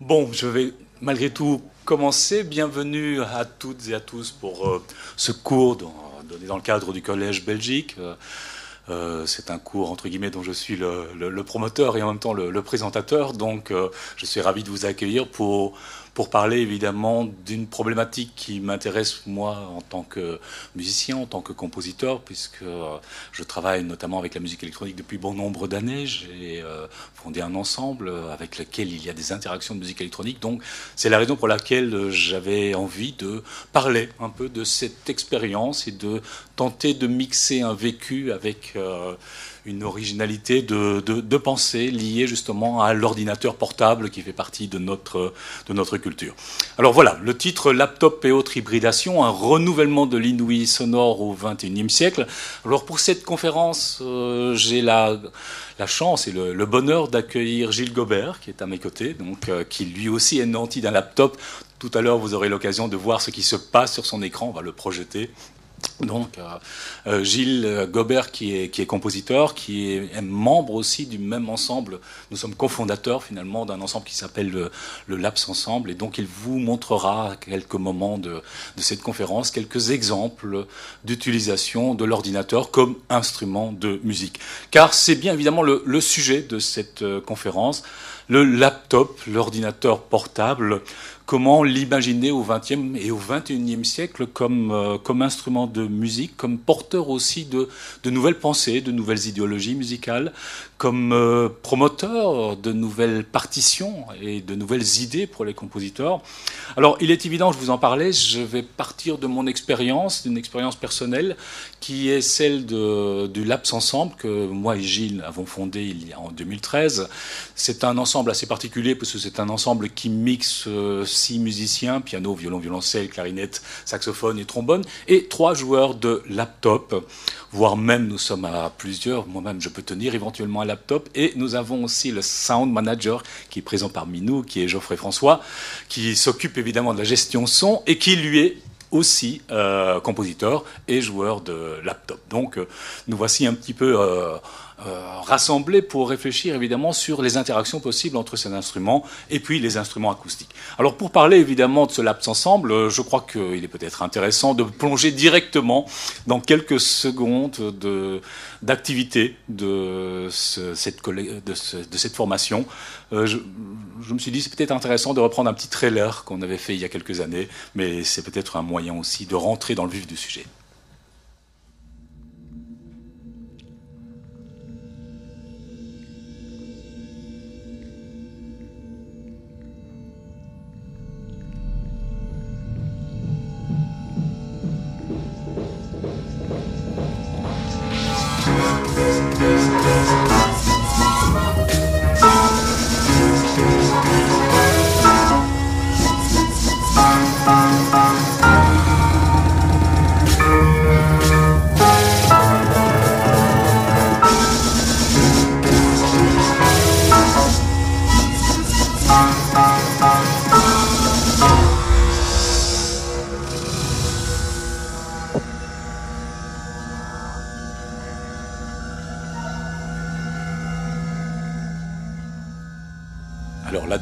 Bon, je vais malgré tout commencer. Bienvenue à toutes et à tous pour euh, ce cours donné dans le cadre du Collège Belgique. Euh, euh, c'est un cours entre guillemets dont je suis le, promoteur et en même temps le, présentateur. Donc, je suis ravi de vous accueillir pour pour parler évidemment d'une problématique qui m'intéresse moi en tant que musicien, en tant que compositeur, puisque euh, je travaille notamment avec la musique électronique depuis bon nombre d'années. J'ai euh, fondé un ensemble avec lequel il y a des interactions de musique électronique. Donc c'est la raison pour laquelle j'avais envie de parler un peu de cette expérience et de tenter de mixer un vécu avec euh, une originalité de, pensée liée justement à l'ordinateur portable qui fait partie de notre, culture. Alors voilà, le titre Laptop et autres hybridations, un renouvellement de l'inouï sonore au XXIe siècle. Alors pour cette conférence, euh, j'ai la, la chance et le, bonheur d'accueillir Gilles Gobert, qui est à mes côtés, donc, euh, qui lui aussi est nanti d'un laptop. Tout à l'heure, vous aurez l'occasion de voir ce qui se passe sur son écran. On va le projeter donc, euh, euh, Gilles Gobert, qui est, qui est, compositeur, qui est, membre aussi du même ensemble. Nous sommes cofondateurs finalement d'un ensemble qui s'appelle le, Laps Ensemble. Et donc, il vous montrera à quelques moments de, de cette conférence quelques exemples d'utilisation de l'ordinateur comme instrument de musique. Car c'est bien évidemment le, le sujet de cette euh, conférence. Le laptop, l'ordinateur portable, comment l'imaginer au XXe et au XXIe siècle comme, euh, comme instrument de musique, comme porteur aussi de, de nouvelles pensées, de nouvelles idéologies musicales, comme euh, promoteur de nouvelles partitions et de nouvelles idées pour les compositeurs. Alors, il est évident, je vous en parlais, je vais partir de mon expérience, d'une expérience personnelle, qui est celle de, du Laps Ensemble, que moi et Gilles avons fondé il y a en 2013. C'est un ensemble assez particulier, parce que c'est un ensemble qui mixe euh, six musiciens, piano, violon, violoncelle, clarinette, saxophone et trombone, et trois joueurs de laptop, voire même nous sommes à plusieurs, moi-même je peux tenir éventuellement un laptop, et nous avons aussi le sound manager qui est présent parmi nous, qui est Geoffrey François, qui s'occupe évidemment de la gestion son et qui lui est aussi euh, compositeur et joueur de laptop. Donc euh, nous voici un petit peu euh, rassemblés pour réfléchir évidemment sur les interactions possibles entre ces instruments et puis les instruments acoustiques. Alors pour parler évidemment de ce laps ensemble, euh, je crois qu'il est peut-être intéressant de plonger directement dans quelques secondes d'activité de, cette, de, cette formation. Euh, je, je, me suis dit c'est peut-être intéressant de reprendre un petit trailer qu'on avait fait il y a quelques années, mais c'est peut-être un moyen aussi de rentrer dans le vif du sujet.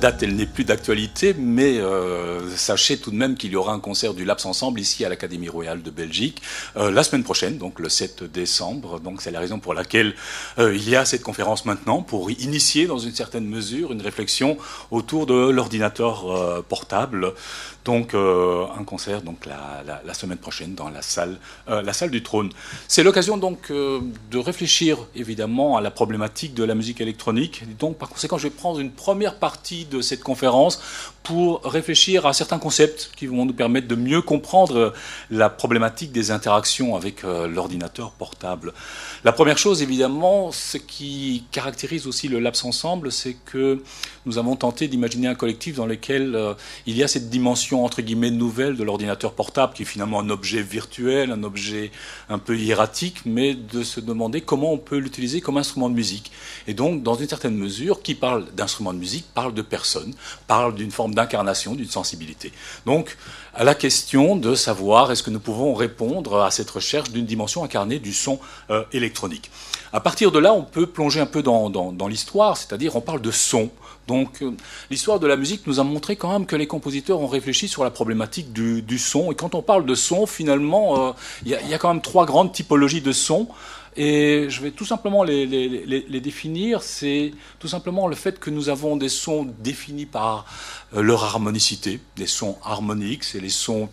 Date, elle n'est plus d'actualité, mais euh, sachez tout de même qu'il y aura un concert du Laps Ensemble ici à l'Académie Royale de Belgique euh, la semaine prochaine, donc le 7 décembre. Donc c'est la raison pour laquelle euh, il y a cette conférence maintenant, pour initier dans une certaine mesure une réflexion autour de l'ordinateur portable. Donc un concert donc la, semaine prochaine dans la salle, la salle du trône. C'est l'occasion donc de réfléchir évidemment à la problématique de la musique électronique. donc par conséquent, je vais prendre une première partie de de cette conférence pour réfléchir à certains concepts qui vont nous permettre de mieux comprendre la problématique des interactions avec euh, l'ordinateur portable. La première chose, évidemment, ce qui caractérise aussi le Laps Ensemble, c'est que nous avons tenté d'imaginer un collectif dans lequel euh, il y a cette dimension entre guillemets nouvelle de l'ordinateur portable, qui est finalement un objet virtuel, un objet un peu hiératique, mais de se demander comment on peut l'utiliser comme instrument de musique. Et donc, dans une certaine mesure, qui parle d'instrument de musique parle de personne, parle d'une forme d'incarnation, d'une sensibilité. Donc, à la question de savoir est-ce que nous pouvons répondre à cette recherche d'une dimension incarnée du son euh, électronique. À partir de là, on peut plonger un peu dans, l'histoire, c'est-à-dire on parle de son. Donc euh, l'histoire de la musique nous a montré quand même que les compositeurs ont réfléchi sur la problématique du, son. Et quand on parle de son, finalement, euh, il y, a quand même trois grandes typologies de son. Et je vais tout simplement les, définir. C'est tout simplement le fait que nous avons des sons définis par leur harmonicité, des sons harmoniques, c'est les sons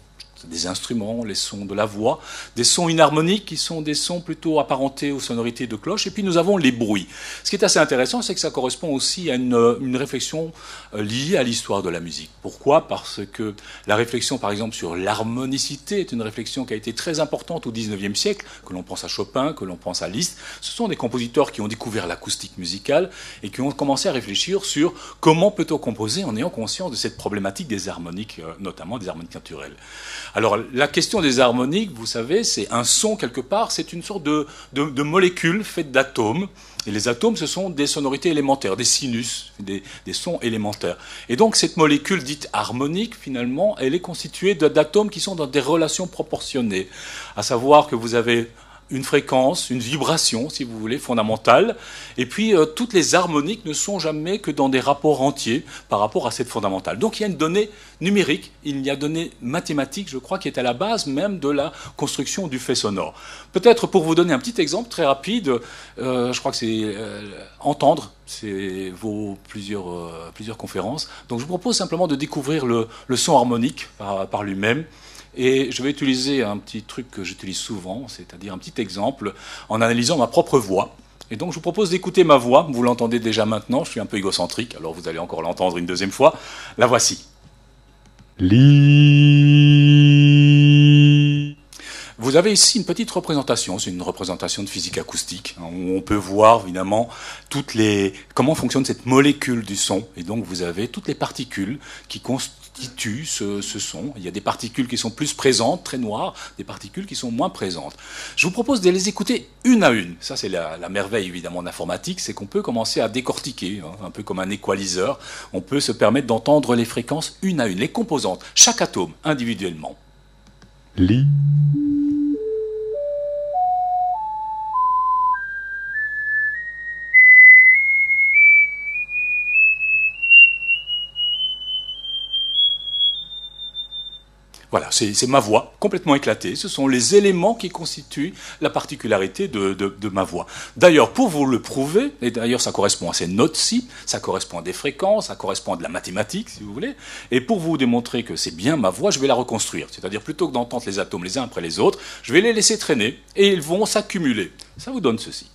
des instruments, les sons de la voix, des sons inharmoniques qui sont des sons plutôt apparentés aux sonorités de cloche, et puis nous avons les bruits. Ce qui est assez intéressant, c'est que ça correspond aussi à une, réflexion euh, liée à l'histoire de la musique. Pourquoi? Parce que la réflexion, par exemple, sur l'harmonicité est une réflexion qui a été très importante au XIXe siècle, que l'on pense à Chopin, que l'on pense à Liszt. Ce sont des compositeurs qui ont découvert l'acoustique musicale et qui ont commencé à réfléchir sur comment peut-on composer en ayant conscience de cette problématique des harmoniques, euh, notamment des harmoniques naturelles. Alors la question des harmoniques, vous savez, c'est un son quelque part, c'est une sorte de, molécule faite d'atomes. Et les atomes, ce sont des sonorités élémentaires, des sinus, des, des, sons élémentaires. Et donc cette molécule dite harmonique, finalement, elle est constituée d'atomes qui sont dans des relations proportionnées. À savoir que vous avez une fréquence, une vibration, si vous voulez, fondamentale. Et puis, euh, toutes les harmoniques ne sont jamais que dans des rapports entiers par rapport à cette fondamentale. Donc, il y a une donnée numérique, il y a une donnée mathématique, je crois, qui est à la base même de la construction du fait sonore. Peut-être pour vous donner un petit exemple très rapide, euh, je crois que c'est euh, entendre, c'est vos plusieurs, plusieurs conférences. Donc, je vous propose simplement de découvrir le, son harmonique par lui-même. Et je vais utiliser un petit truc que j'utilise souvent, c'est-à-dire un petit exemple, en analysant ma propre voix. Et donc je vous propose d'écouter ma voix, vous l'entendez déjà maintenant, je suis un peu égocentrique, alors vous allez encore l'entendre une deuxième fois. La voici. Vous avez ici une petite représentation, c'est une représentation de physique acoustique, hein, où on peut voir évidemment toutes les, comment fonctionne cette molécule du son. Et donc vous avez toutes les particules qui constituent constitue ce, son. Il y a des particules qui sont plus présentes, très noires, des particules qui sont moins présentes. Je vous propose de les écouter une à une. Ça, c'est la, merveille évidemment d'informatique, c'est qu'on peut commencer à décortiquer, hein, un peu comme un équaliseur. On peut se permettre d'entendre les fréquences une à une, les composantes, chaque atome individuellement. Voilà, c'est ma voix complètement éclatée. Ce sont les éléments qui constituent la particularité de, ma voix. D'ailleurs, pour vous le prouver, et d'ailleurs ça correspond à ces notes-ci, ça correspond à des fréquences, ça correspond à de la mathématique, si vous voulez, et pour vous démontrer que c'est bien ma voix, je vais la reconstruire. C'est-à-dire, plutôt que d'entendre les atomes les uns après les autres, je vais les laisser traîner, et ils vont s'accumuler. Ça vous donne ceci.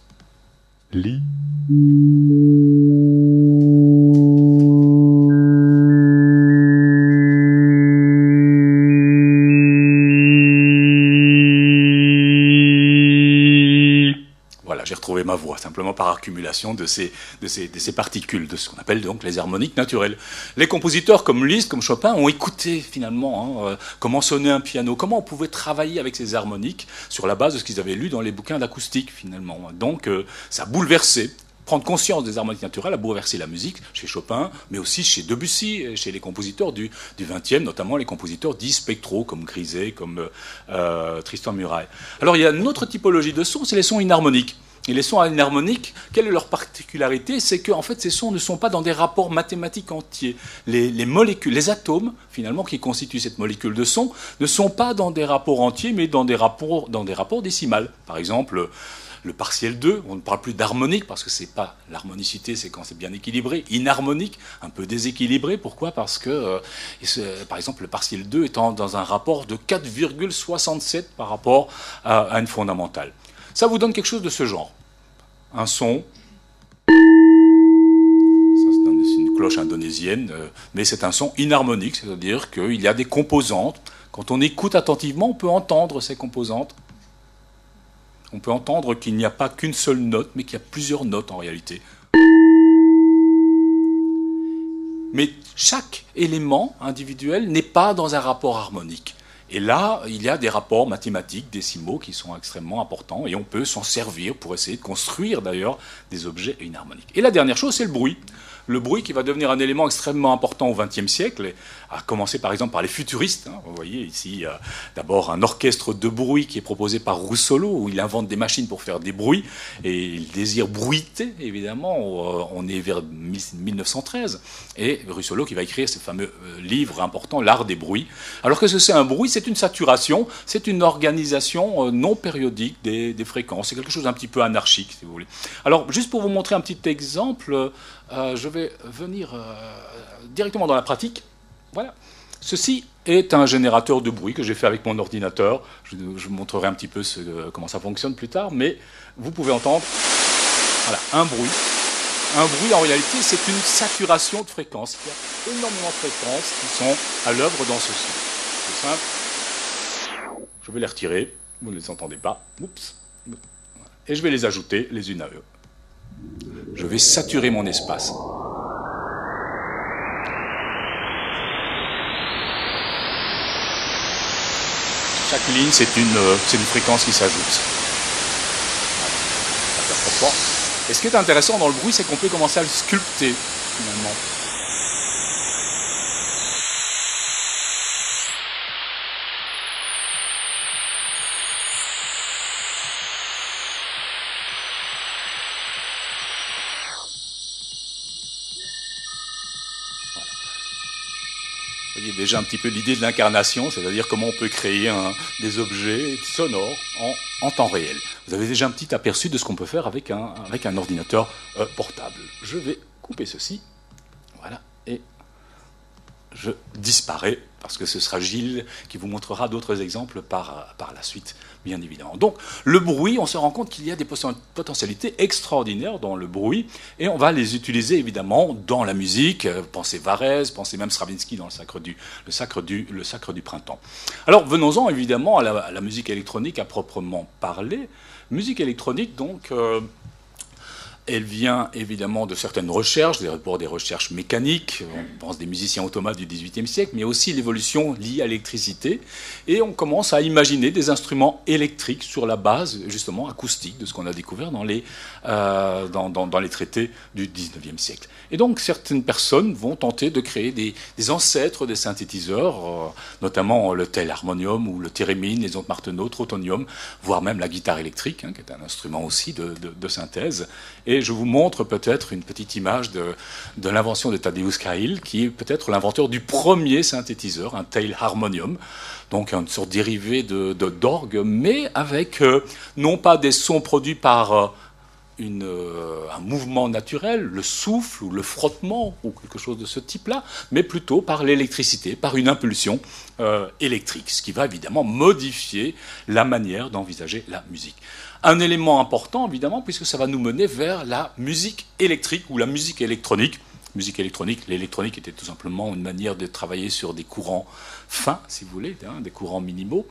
Ma voix, simplement par accumulation de ces, de ces, de ces particules, de ce qu'on appelle donc les harmoniques naturelles. Les compositeurs comme Liszt, comme Chopin, ont écouté finalement hein, euh, comment sonnait un piano, comment on pouvait travailler avec ces harmoniques sur la base de ce qu'ils avaient lu dans les bouquins d'acoustique finalement. Donc euh, ça a bouleversé prendre conscience des harmoniques naturelles a bouleversé la musique chez Chopin, mais aussi chez Debussy, chez les compositeurs du, 20e, notamment les compositeurs dits spectraux, comme Griset, comme euh, Tristan Muraille. Alors il y a une autre typologie de sons, c'est les sons inharmoniques. Et les sons inharmoniques, quelle est leur particularité C'est que en fait, ces sons ne sont pas dans des rapports mathématiques entiers. Les, molécules, les atomes, finalement, qui constituent cette molécule de son, ne sont pas dans des rapports entiers, mais dans des rapports, dans décimales. Par exemple, le partiel 2, on ne parle plus d'harmonique parce que c'est pas l'harmonicité, c'est quand c'est bien équilibré. Inharmonique, un peu déséquilibré. Pourquoi? Parce que, euh, par exemple, le partiel 2 est dans un rapport de 4,67 par rapport à une fondamentale. Ça vous donne quelque chose de ce genre. Un son. Ça, c'est une cloche indonésienne, euh, mais c'est un son inharmonique, c'est-à-dire qu'il y a des composantes. Quand on écoute attentivement, on peut entendre ces composantes. On peut entendre qu'il n'y a pas qu'une seule note, mais qu'il y a plusieurs notes en réalité. Mais chaque élément individuel n'est pas dans un rapport harmonique. Et là, il y a des rapports mathématiques, décimaux, qui sont extrêmement importants, et on peut s'en servir pour essayer de construire d'ailleurs des objets inharmoniques. Et la dernière chose, c'est le bruit. le bruit qui va devenir un élément extrêmement important au XXe siècle, à commencer par exemple par les futuristes. Hein. Vous voyez ici d'abord un orchestre de bruit qui est proposé par Russolo, où il invente des machines pour faire des bruits, et il désire bruiter, évidemment, on est vers 1913, et Russolo qui va écrire ce fameux euh, livre important, L'art des bruits. Alors que c'est un bruit, c'est une saturation, c'est une organisation euh, non périodique des, fréquences, c'est quelque chose d'un petit peu anarchique, si vous voulez. Alors, juste pour vous montrer un petit exemple, euh, je vais venir directement dans la pratique. Voilà. Ceci est un générateur de bruit que j'ai fait avec mon ordinateur. Je, vous montrerai un petit peu comment ça fonctionne plus tard, mais vous pouvez entendre un bruit. Un bruit, en réalité, c'est une saturation de fréquences. Il y a énormément de fréquences qui sont à l'œuvre dans ce son. C'est simple. Je vais les retirer. Vous ne les entendez pas. Oups. Et je vais les ajouter les unes à eux. Je vais saturer mon espace. Chaque ligne, c'est une, euh, une fréquence qui s'ajoute. Et ce qui est intéressant dans le bruit, c'est qu'on peut commencer à le sculpter, finalement? Déjà un petit peu l'idée de l'incarnation, c'est-à-dire comment on peut créer des objets sonores en, temps réel. Vous avez déjà un petit aperçu de ce qu'on peut faire avec un, ordinateur euh, portable. Je vais couper ceci, voilà, et je disparais parce que ce sera Gilles qui vous montrera d'autres exemples par, par la suite, bien évidemment. Donc, le bruit, on se rend compte qu'il y a des potentialités extraordinaires dans le bruit, et on va les utiliser évidemment dans la musique. Pensez Varese, pensez même Stravinsky dans le sacre du, le sacre du, le sacre du printemps. Alors, venons-en évidemment à la, musique électronique à proprement parler. Musique électronique, donc. Euh, elle vient évidemment de certaines recherches, pour des recherches mécaniques, on pense des musiciens automates du XVIIIe siècle, mais aussi l'évolution liée à l'électricité. Et on commence à imaginer des instruments électriques sur la base, justement, acoustique de ce qu'on a découvert dans les, euh, dans, les traités du XIXe siècle. Et donc, certaines personnes vont tenter de créer des, ancêtres des synthétiseurs, euh, notamment le tel harmonium ou le thérémine, les ondes Martenot, trotonium, voire même la guitare électrique, hein, qui est un instrument aussi de, synthèse. Et je vous montre peut-être une petite image de, l'invention de Tadeusz Kail, qui est peut-être l'inventeur du premier synthétiseur, un tail harmonium, donc une sorte dérivé de, d'orgue, mais avec euh, non pas des sons produits par euh, euh, un mouvement naturel, le souffle ou le frottement ou quelque chose de ce type-là, mais plutôt par l'électricité, par une impulsion électrique, ce qui va évidemment modifier la manière d'envisager la musique un élément important, évidemment, puisque ça va nous mener vers la musique électrique ou la musique électronique. Musique électronique, l'électronique était tout simplement une manière de travailler sur des courants fins, si vous voulez, hein, des courants minimaux.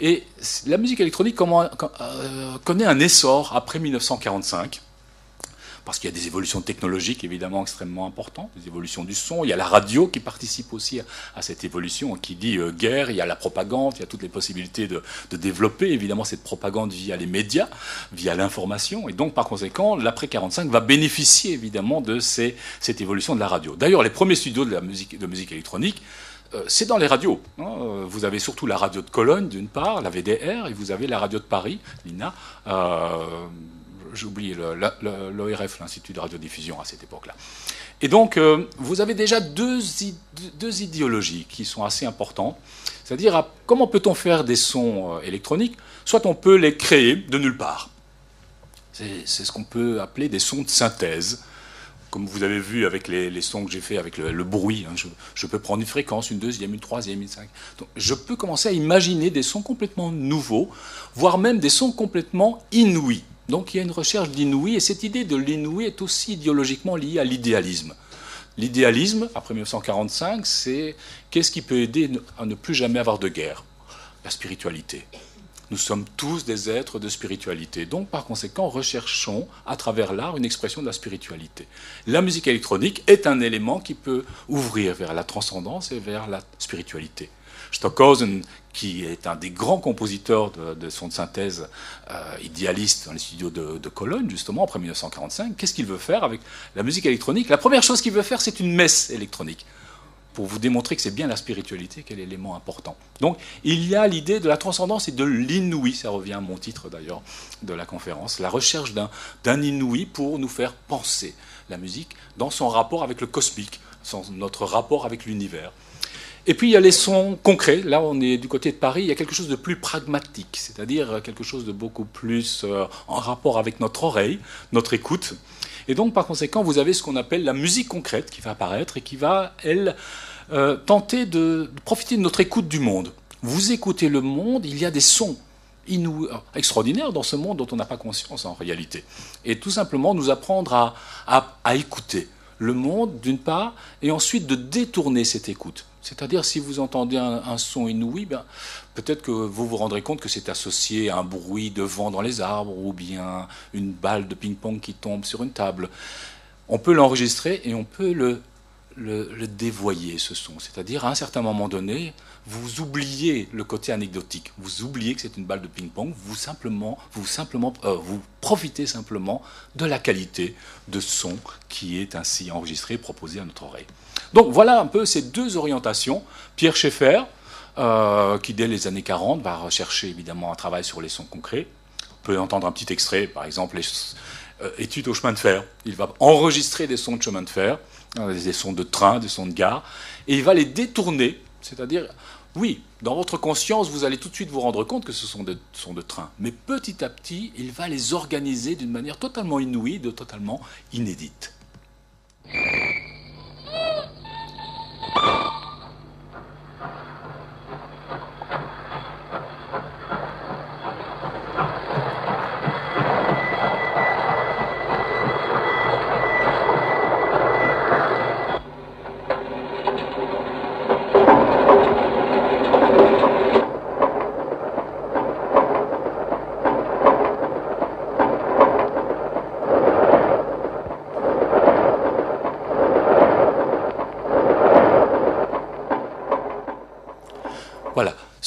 Et la musique électronique euh, connaît un essor après 1945 parce qu'il y a des évolutions technologiques évidemment extrêmement importantes, des évolutions du son. Il y a la radio qui participe aussi à, cette évolution, qui dit euh, guerre, il y a la propagande, il y a toutes les possibilités de, développer évidemment cette propagande via les médias, via l'information. Et donc par conséquent, l'après 45 va bénéficier évidemment de cette évolution de la radio. D'ailleurs, les premiers studios de musique électronique, euh, c'est dans les radios. Hein. Euh, vous avez surtout la radio de Cologne, d'une part, la VDR, et vous avez la radio de Paris, l'INA j'ai oublié l'ORF, l'Institut de radiodiffusion à cette époque-là. Et donc, euh, vous avez déjà deux, idéologies qui sont assez importantes. C'est-à-dire, comment peut-on faire des sons euh, électroniques Soit on peut les créer de nulle part? C'est ce qu'on peut appeler des sons de synthèse. Comme vous avez vu avec les, sons que j'ai fait avec le, bruit, hein, je, peux prendre une fréquence, une deuxième, une troisième, une cinquième. Je peux commencer à imaginer des sons complètement nouveaux, voire même des sons complètement inouïs. Donc il y a une recherche d'inouï, et cette idée de l'inouï est aussi idéologiquement liée à l'idéalisme. L'idéalisme, après 1945, c'est qu'est-ce qui peut aider à ne plus jamais avoir de guerre? La spiritualité. Nous sommes tous des êtres de spiritualité. Donc, par conséquent, recherchons à travers l'art une expression de la spiritualité. La musique électronique est un élément qui peut ouvrir vers la transcendance et vers la spiritualité. Stockhausen, qui est un des grands compositeurs de, son de synthèse euh, idéaliste dans les studios de, de Cologne, justement, après 1945, qu'est-ce qu'il veut faire avec la musique électronique? La première chose qu'il veut faire, c'est une messe électronique pour vous démontrer que c'est bien la spiritualité qui est l'élément important. Donc il y a l'idée de la transcendance et de l'inouï, ça revient à mon titre d'ailleurs de la conférence, la recherche d'un inouï pour nous faire penser la musique dans son rapport avec le cosmique, notre rapport avec l'univers. Et puis il y a les sons concrets. Là, on est du côté de Paris. Il y a quelque chose de plus pragmatique, c'est-à-dire quelque chose de beaucoup plus euh, en rapport avec notre oreille, notre écoute. Et donc, par conséquent, vous avez ce qu'on appelle la musique concrète qui va apparaître et qui va, elle, euh, tenter de, profiter de notre écoute du monde. Vous écoutez le monde, il y a des sons euh, extraordinaires dans ce monde dont on n'a pas conscience en réalité. Et tout simplement nous apprendre à écouter le monde d'une part, et ensuite de détourner cette écoute. C'est-à-dire, si vous entendez un, son inouï, ben, peut-être que vous vous rendrez compte que c'est associé à un bruit de vent dans les arbres ou bien une balle de ping-pong qui tombe sur une table. On peut l'enregistrer et on peut le, le, dévoyer, ce son. C'est-à-dire, à un certain moment donné, vous oubliez le côté anecdotique. Vous oubliez que c'est une balle de ping-pong. Vous, simplement, vous, simplement, euh, vous profitez simplement de la qualité de son qui est ainsi enregistré proposé à notre oreille. Donc voilà un peu ces deux orientations. Pierre Schaeffer, euh, qui dès les années 40 va rechercher évidemment un travail sur les sons concrets. On peut entendre un petit extrait, par exemple, les euh, études au chemin de fer. Il va enregistrer des sons de chemin de fer, des sons de train, des sons de gare, et il va les détourner, c'est-à-dire, oui, dans votre conscience, vous allez tout de suite vous rendre compte que ce sont des sons de train, mais petit à petit, il va les organiser d'une manière totalement inouïe, de totalement inédite.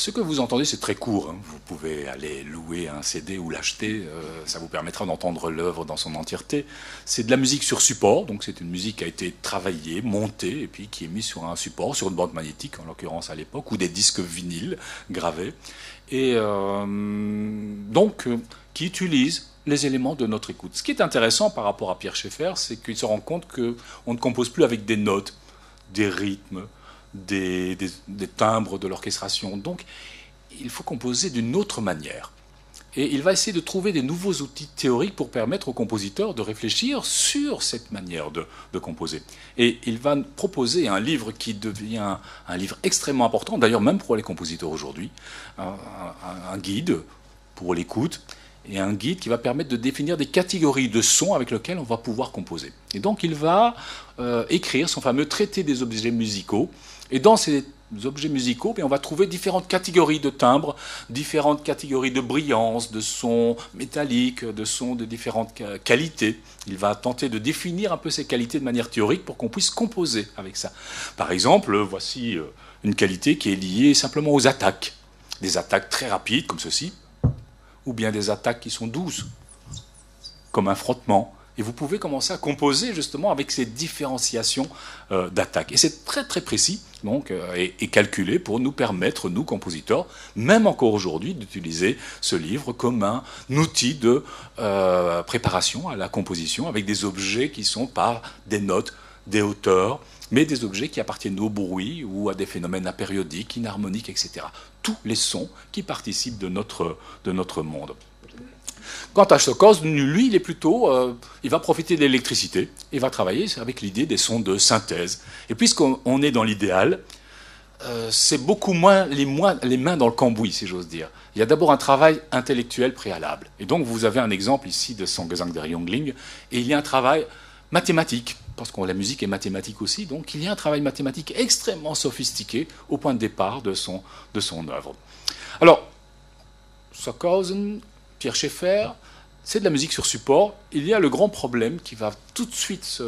Ce que vous entendez, c'est très court. Hein. Vous pouvez aller louer un CD ou l'acheter. Euh, ça vous permettra d'entendre l'œuvre dans son entièreté. C'est de la musique sur support. Donc c'est une musique qui a été travaillée, montée, et puis qui est mise sur un support, sur une bande magnétique en l'occurrence à l'époque, ou des disques vinyles gravés. Et euh, donc, euh, qui utilise les éléments de notre écoute. Ce qui est intéressant par rapport à Pierre Schaeffer, c'est qu'il se rend compte qu'on ne compose plus avec des notes, des rythmes, des, timbres de l'orchestration. Donc, il faut composer d'une autre manière. Et il va essayer de trouver des nouveaux outils théoriques pour permettre aux compositeurs de réfléchir sur cette manière de, composer. Et il va proposer un livre qui devient un livre extrêmement important, d'ailleurs même pour les compositeurs aujourd'hui, un, guide pour l'écoute, et un guide qui va permettre de définir des catégories de sons avec lesquels on va pouvoir composer. Et donc il va euh, écrire son fameux traité des objets musicaux, et dans ces objets musicaux, on va trouver différentes catégories de timbres, différentes catégories de brillance, de sons métalliques, de sons de différentes qualités. Il va tenter de définir un peu ces qualités de manière théorique pour qu'on puisse composer avec ça. Par exemple, voici euh, une qualité qui est liée simplement aux attaques. Des attaques très rapides, comme ceci, ou bien des attaques qui sont douces, comme un frottement et vous pouvez commencer à composer justement avec ces différenciations euh, d'attaque. Et c'est très très précis euh, et, calculé pour nous permettre, nous compositeurs, même encore aujourd'hui, d'utiliser ce livre comme un outil de euh, préparation à la composition avec des objets qui sont pas des notes, des hauteurs, mais des objets qui appartiennent au bruit ou à des phénomènes apériodiques, inharmoniques, etc. Tous les sons qui participent de notre monde. Quant à Stokos, lui, il est plutôt, euh, il va profiter de l'électricité, il va travailler avec l'idée des sons de synthèse. Et puisqu'on est dans l'idéal, euh, c'est beaucoup moins les, les, mains dans le cambouis, si j'ose dire. Il y a d'abord un travail intellectuel préalable. Et donc, vous avez un exemple ici de son Gesang der Jungling, et il y a un travail mathématique, parce que la musique est mathématique aussi, donc il y a un travail mathématique extrêmement sophistiqué au point de départ de son, de son œuvre. Alors, Stockhausen, Pierre Schaeffer, c'est de la musique sur support. Il y a le grand problème qui va tout de suite se,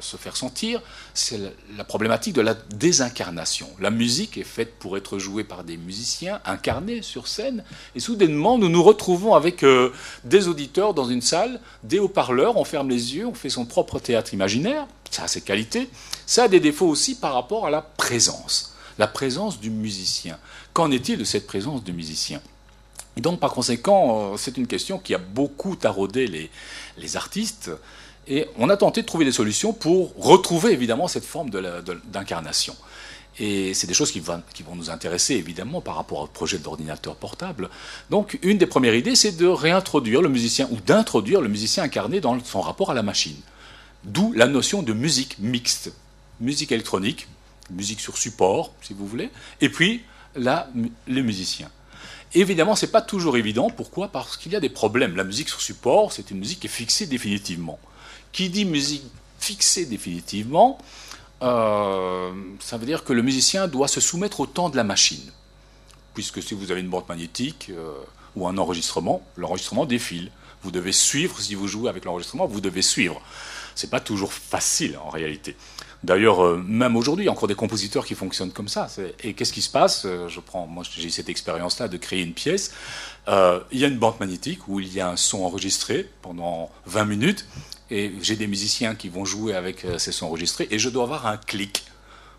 faire sentir, c'est la problématique de la désincarnation. La musique est faite pour être jouée par des musiciens incarnés sur scène, et soudainement nous nous retrouvons avec euh, des auditeurs dans une salle, des haut-parleurs, on ferme les yeux, on fait son propre théâtre imaginaire, ça a ses qualités, ça a des défauts aussi par rapport à la présence, la présence du musicien. Qu'en est-il de cette présence du musicien? Donc, par conséquent, euh, c'est une question qui a beaucoup taraudé les, artistes. Et on a tenté de trouver des solutions pour retrouver évidemment cette forme d'incarnation. Et c'est des choses qui, qui, vont nous intéresser évidemment par rapport au projet d'ordinateur portable. Donc, une des premières idées, c'est de réintroduire le musicien ou d'introduire le musicien incarné dans son rapport à la machine. D'où la notion de musique mixte. Musique électronique, musique sur support, si vous voulez, et puis là, les musiciens. Évidemment, ce n'est pas toujours évident. Pourquoi? Parce qu'il y a des problèmes. La musique sur support, c'est une musique qui est fixée définitivement. Qui dit musique fixée définitivement, euh, ça veut dire que le musicien doit se soumettre au temps de la machine. Puisque si vous avez une bande magnétique euh, ou un enregistrement, l'enregistrement défile. Vous devez suivre, si vous jouez avec l'enregistrement, vous devez suivre. Ce n'est pas toujours facile en réalité. D'ailleurs, euh, même aujourd'hui, il y a encore des compositeurs qui fonctionnent comme ça. Et qu'est-ce qui se passe? Euh, Je prends, moi, j'ai cette expérience-là de créer une pièce. Euh, il y a une bande magnétique où il y a un son enregistré pendant 20 minutes, et j'ai des musiciens qui vont jouer avec ces sons enregistrés, et je dois avoir un clic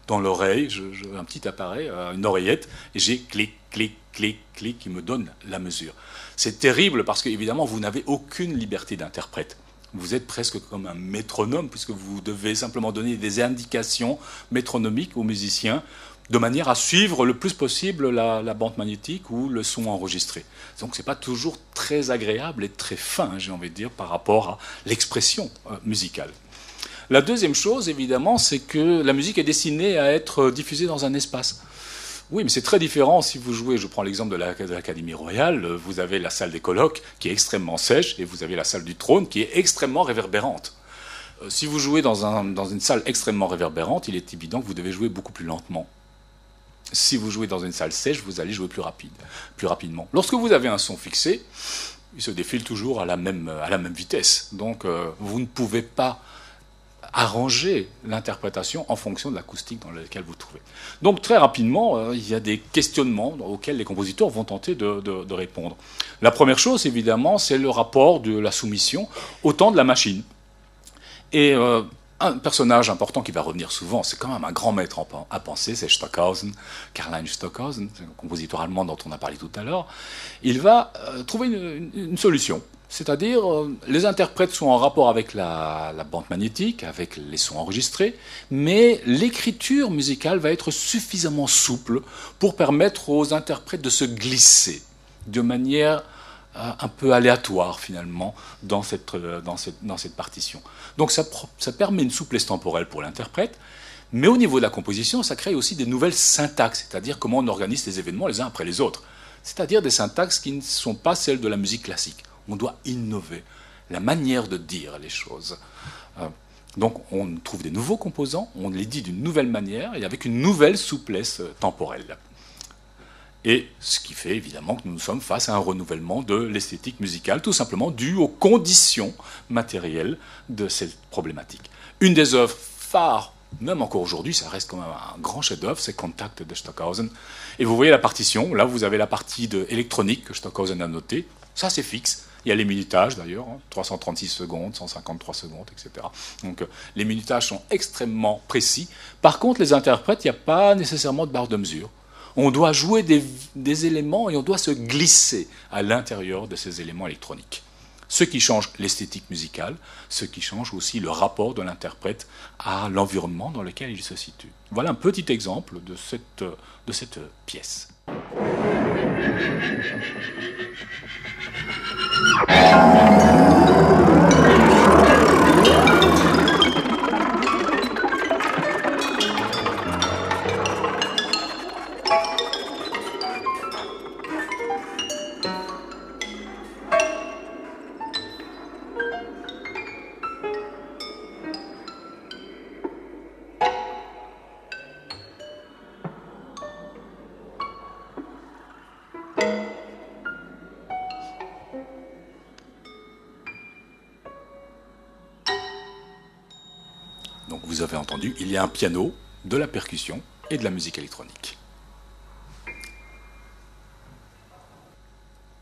dans l'oreille, un petit appareil, une oreillette, et j'ai clic, clic, clic, clic qui me donne la mesure. C'est terrible parce qu'évidemment, vous n'avez aucune liberté d'interprète vous êtes presque comme un métronome, puisque vous devez simplement donner des indications métronomiques aux musiciens de manière à suivre le plus possible la, bande magnétique ou le son enregistré. Donc ce n'est pas toujours très agréable et très fin, j'ai envie de dire, par rapport à l'expression euh, musicale. La deuxième chose, évidemment, c'est que la musique est destinée à être diffusée dans un espace. Oui, mais c'est très différent si vous jouez, je prends l'exemple de l'Académie royale, vous avez la salle des colloques qui est extrêmement sèche et vous avez la salle du trône qui est extrêmement réverbérante. Euh, si vous jouez dans, une salle extrêmement réverbérante, il est évident que vous devez jouer beaucoup plus lentement. Si vous jouez dans une salle sèche, vous allez jouer plus, rapide, plus rapidement. Lorsque vous avez un son fixé, il se défile toujours à la même, à la même vitesse. Donc euh, vous ne pouvez pas arranger l'interprétation en fonction de l'acoustique dans laquelle vous trouvez. Donc très rapidement, euh, il y a des questionnements auxquels les compositeurs vont tenter de, répondre. La première chose, évidemment, c'est le rapport de la soumission au temps de la machine. Et euh, un personnage important qui va revenir souvent, c'est quand même un grand maître à penser, c'est Stockhausen, Karl-Heinz Stockhausen, un compositeur allemand dont on a parlé tout à l'heure. Il va euh, trouver une solution c'est-à-dire, euh, les interprètes sont en rapport avec la, bande magnétique, avec les sons enregistrés, mais l'écriture musicale va être suffisamment souple pour permettre aux interprètes de se glisser de manière euh, un peu aléatoire finalement dans cette, euh, partition. Donc ça, ça permet une souplesse temporelle pour l'interprète, mais au niveau de la composition, ça crée aussi des nouvelles syntaxes, c'est-à-dire comment on organise les événements les uns après les autres, c'est-à-dire des syntaxes qui ne sont pas celles de la musique classique on doit innover la manière de dire les choses. Euh, donc on trouve des nouveaux composants, on les dit d'une nouvelle manière et avec une nouvelle souplesse temporelle. Et ce qui fait évidemment que nous sommes face à un renouvellement de l'esthétique musicale, tout simplement dû aux conditions matérielles de cette problématique. Une des œuvres phares, même encore aujourd'hui, ça reste quand même un grand chef-d'œuvre, c'est Contact de Stockhausen. Et vous voyez la partition, là vous avez la partie de électronique que Stockhausen a notée, ça c'est fixe. Il y a les minutages d'ailleurs, 336 hein, secondes, 153 secondes, etc. Donc euh, les minutages sont extrêmement précis. Par contre, les interprètes, il n'y a pas nécessairement de barre de mesure. On doit jouer des, éléments et on doit se glisser à l'intérieur de ces éléments électroniques. Ce qui change l'esthétique musicale, ce qui change aussi le rapport de l'interprète à l'environnement dans lequel il se situe. Voilà un petit exemple de cette, de cette pièce. Thank you. Y a un piano, de la percussion et de la musique électronique.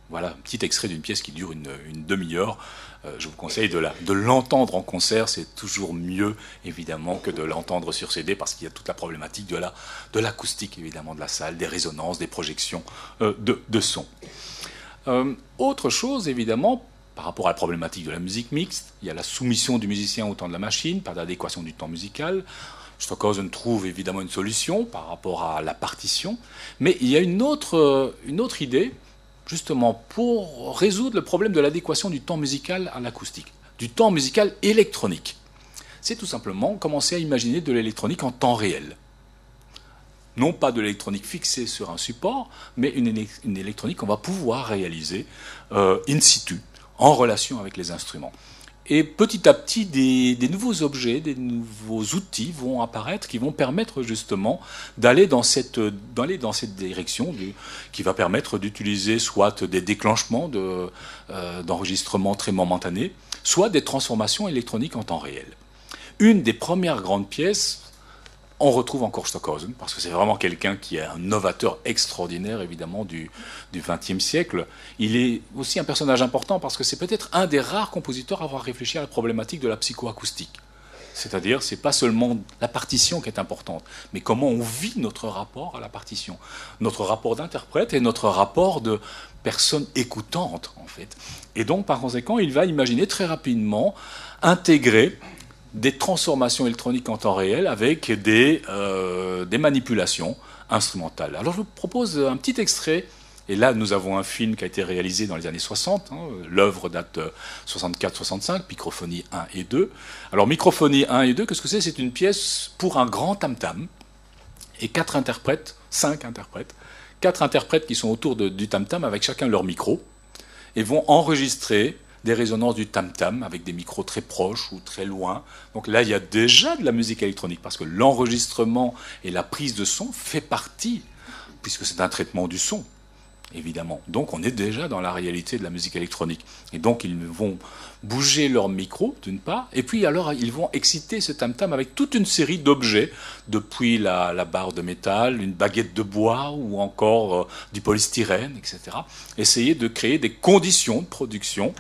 Voilà un petit extrait d'une pièce qui dure une, demi-heure. Euh, je vous conseille de l'entendre en concert, c'est toujours mieux évidemment que de l'entendre sur CD parce qu'il y a toute la problématique de l'acoustique évidemment de la salle, des résonances, des projections euh, de, son. Euh, autre chose évidemment, par rapport à la problématique de la musique mixte, il y a la soumission du musicien au temps de la machine, par l'adéquation du temps musical. Stockhausen trouve évidemment une solution par rapport à la partition, mais il y a une autre, une autre idée, justement, pour résoudre le problème de l'adéquation du temps musical à l'acoustique, du temps musical électronique. C'est tout simplement commencer à imaginer de l'électronique en temps réel. Non pas de l'électronique fixée sur un support, mais une, une électronique qu'on va pouvoir réaliser euh, in situ, en relation avec les instruments. Et petit à petit, des, nouveaux objets, des nouveaux outils vont apparaître qui vont permettre justement d'aller dans cette, direction, qui va permettre d'utiliser soit des déclenchements euh, d'enregistrement très momentanés, soit des transformations électroniques en temps réel. Une des premières grandes pièces on retrouve encore Stockhausen, parce que c'est vraiment quelqu'un qui est un novateur extraordinaire, évidemment, du XXe siècle. Il est aussi un personnage important parce que c'est peut-être un des rares compositeurs à avoir réfléchi à la problématique de la psychoacoustique. C'est-à-dire, c'est pas seulement la partition qui est importante, mais comment on vit notre rapport à la partition, notre rapport d'interprète et notre rapport de personne écoutante, en fait. Et donc, par conséquent, il va imaginer très rapidement intégrer des transformations électroniques en temps réel avec des, euh, des manipulations instrumentales. Alors je vous propose un petit extrait. Et là, nous avons un film qui a été réalisé dans les années 60. Hein. L'œuvre date de 64-65, Microphonie 1 et 2. Alors, Microphonie 1 et 2, qu'est-ce que c'est? C'est une pièce pour un grand tam-tam et quatre interprètes, cinq interprètes, quatre interprètes qui sont autour du tam-tam avec chacun leur micro et vont enregistrer des résonances du tam-tam avec des micros très proches ou très loin. Donc là, il y a déjà de la musique électronique parce que l'enregistrement et la prise de son fait partie, puisque c'est un traitement du son évidemment. Donc on est déjà dans la réalité de la musique électronique. Et donc ils vont bouger leur micro, d'une part, et puis alors ils vont exciter ce tam-tam avec toute une série d'objets, depuis la, barre de métal, une baguette de bois ou encore euh, du polystyrène, etc. Essayer de créer des conditions de production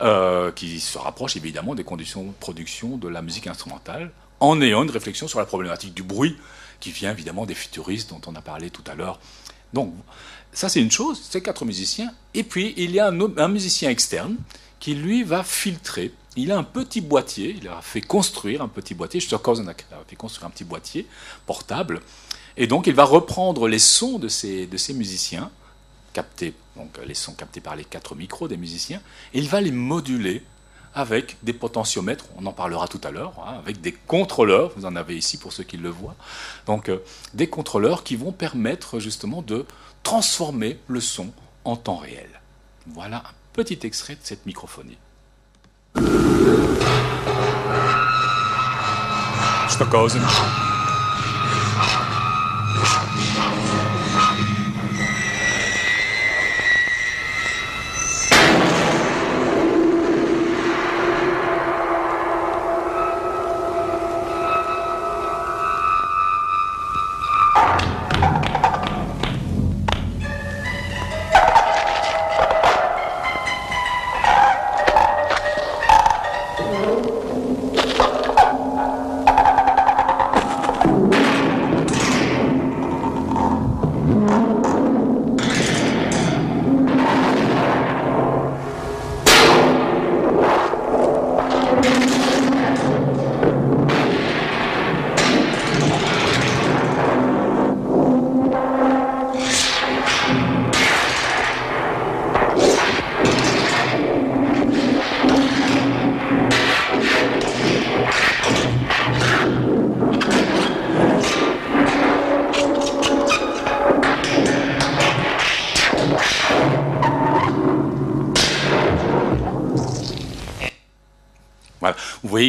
euh, qui se rapprochent évidemment des conditions de production de la musique instrumentale, en ayant une réflexion sur la problématique du bruit, qui vient évidemment des futuristes dont on a parlé tout à l'heure. Donc, ça, c'est une chose, c'est quatre musiciens. Et puis, il y a un, musicien externe qui, lui, va filtrer. Il a un petit boîtier, il a fait construire un petit boîtier, Stockhausen a fait construire un petit boîtier portable. Et donc, il va reprendre les sons de ces, de ces musiciens, captés, donc les sons captés par les quatre micros des musiciens, et il va les moduler avec des potentiomètres, on en parlera tout à l'heure, hein, avec des contrôleurs, vous en avez ici pour ceux qui le voient, donc euh, des contrôleurs qui vont permettre justement de transformer le son en temps réel. Voilà un petit extrait de cette microphonie.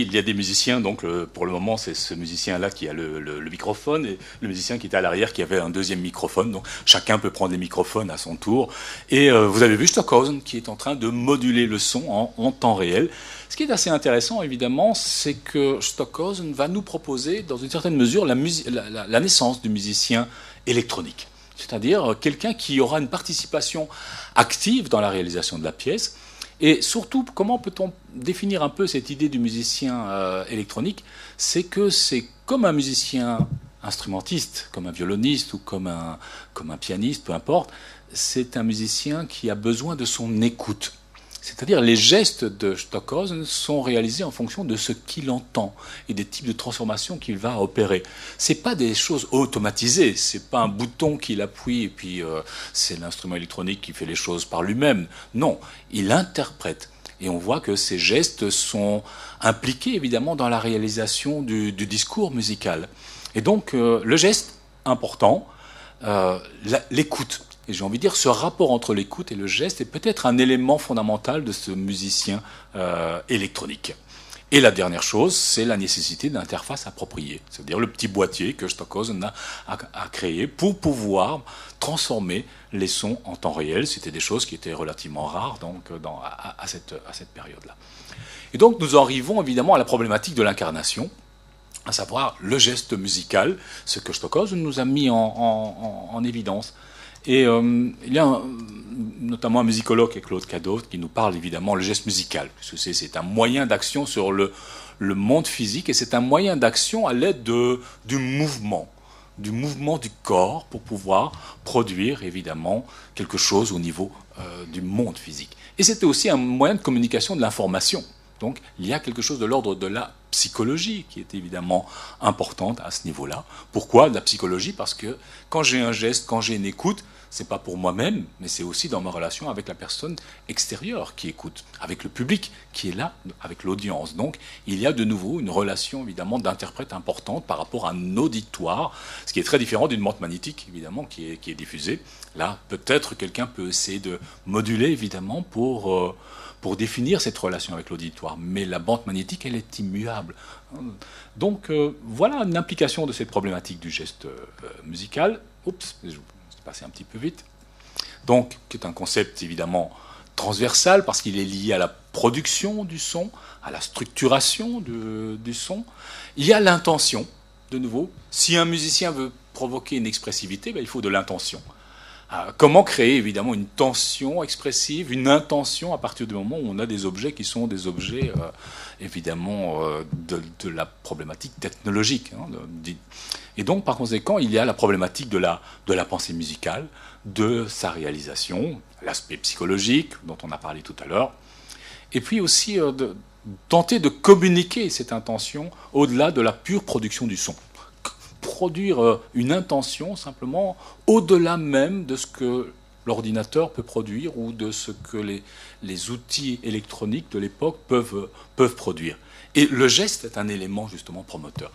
Il y a des musiciens, donc pour le moment, c'est ce musicien-là qui a le, microphone et le musicien qui était à l'arrière qui avait un deuxième microphone. Donc chacun peut prendre des microphones à son tour. Et euh, vous avez vu Stockhausen qui est en train de moduler le son en, temps réel. Ce qui est assez intéressant, évidemment, c'est que Stockhausen va nous proposer, dans une certaine mesure, la, la naissance du musicien électronique. C'est-à-dire quelqu'un qui aura une participation active dans la réalisation de la pièce et surtout, comment peut-on définir un peu cette idée du musicien euh, électronique? C'est que c'est comme un musicien instrumentiste, comme un violoniste ou comme un, comme un pianiste, peu importe, c'est un musicien qui a besoin de son écoute. C'est-à-dire les gestes de Stockhausen sont réalisés en fonction de ce qu'il entend et des types de transformations qu'il va opérer. C'est pas des choses automatisées, c'est pas un bouton qu'il appuie et puis euh, c'est l'instrument électronique qui fait les choses par lui-même. Non, il interprète. Et on voit que ces gestes sont impliqués évidemment dans la réalisation du, discours musical. Et donc euh, le geste important, euh, l'écoute. Et j'ai envie de dire, ce rapport entre l'écoute et le geste est peut-être un élément fondamental de ce musicien euh, électronique. Et la dernière chose, c'est la nécessité d'interface appropriée, c'est-à-dire le petit boîtier que Stockhausen a, créé pour pouvoir transformer les sons en temps réel. C'était des choses qui étaient relativement rares donc, dans, à, cette, période-là. Et donc nous arrivons évidemment à la problématique de l'incarnation, à savoir le geste musical, ce que Stockhausen nous a mis en évidence. Et euh, il y a notamment un musicologue, Claude Cadot, qui nous parle évidemment le geste musical, puisque c'est un moyen d'action sur le, le, monde physique, et c'est un moyen d'action à l'aide du mouvement, du mouvement du corps, pour pouvoir produire évidemment quelque chose au niveau euh, du monde physique. Et c'était aussi un moyen de communication de l'information. Donc il y a quelque chose de l'ordre de la psychologie qui est évidemment importante à ce niveau-là. Pourquoi de la psychologie? Parce que quand j'ai un geste, quand j'ai une écoute, c'est pas pour moi-même, mais c'est aussi dans ma relation avec la personne extérieure qui écoute, avec le public qui est là, avec l'audience. Donc, il y a de nouveau une relation évidemment d'interprète importante par rapport à un auditoire, ce qui est très différent d'une montre magnétique évidemment qui est, qui est diffusée. Là, peut-être quelqu'un peut essayer de moduler évidemment pour euh, pour définir cette relation avec l'auditoire. Mais la bande magnétique, elle est immuable. Donc euh, voilà une implication de cette problématique du geste euh, musical. Oups, passer un petit peu vite. Donc, qui est un concept évidemment transversal parce qu'il est lié à la production du son, à la structuration du son. Il y a l'intention, de nouveau. Si un musicien veut provoquer une expressivité, ben, il faut de l'intention. Euh, comment créer évidemment une tension expressive, une intention à partir du moment où on a des objets qui sont des objets euh, évidemment euh, de, la problématique technologique. Hein, et donc par conséquent, il y a la problématique de la, de la pensée musicale, de sa réalisation, l'aspect psychologique dont on a parlé tout à l'heure, et puis aussi de tenter de communiquer cette intention au-delà de la pure production du son produire euh, une intention simplement au-delà même de ce que l'ordinateur peut produire ou de ce que les, les outils électroniques de l'époque peuvent, euh, peuvent produire. Et le geste est un élément justement promoteur.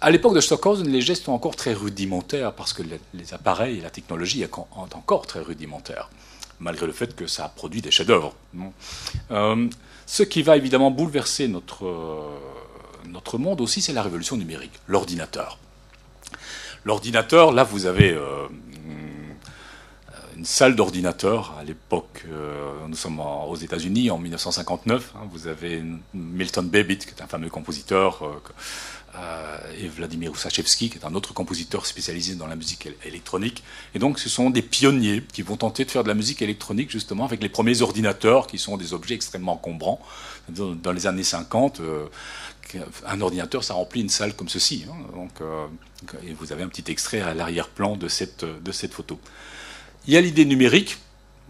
À l'époque de Stockhausen, les gestes sont encore très rudimentaires parce que les, appareils et la technologie sont encore très rudimentaires, malgré le fait que ça produit des chefs-d'œuvre. Euh, ce qui va évidemment bouleverser notre, notre monde aussi, c'est la révolution numérique, l'ordinateur. L'ordinateur, là, vous avez euh, une salle d'ordinateur. À l'époque, euh, nous sommes aux États-Unis en 1959. Hein. vous avez Milton Babbitt, qui est un fameux compositeur, euh, et Vladimir Ussachevski, qui est un autre compositeur spécialisé dans la musique électronique. Et donc, ce sont des pionniers qui vont tenter de faire de la musique électronique, justement, avec les premiers ordinateurs, qui sont des objets extrêmement encombrants. Dans les années 50, un ordinateur, ça remplit une salle comme ceci. Hein. donc, euh, et vous avez un petit extrait à l'arrière-plan de cette, de cette photo. Il y a l'idée numérique,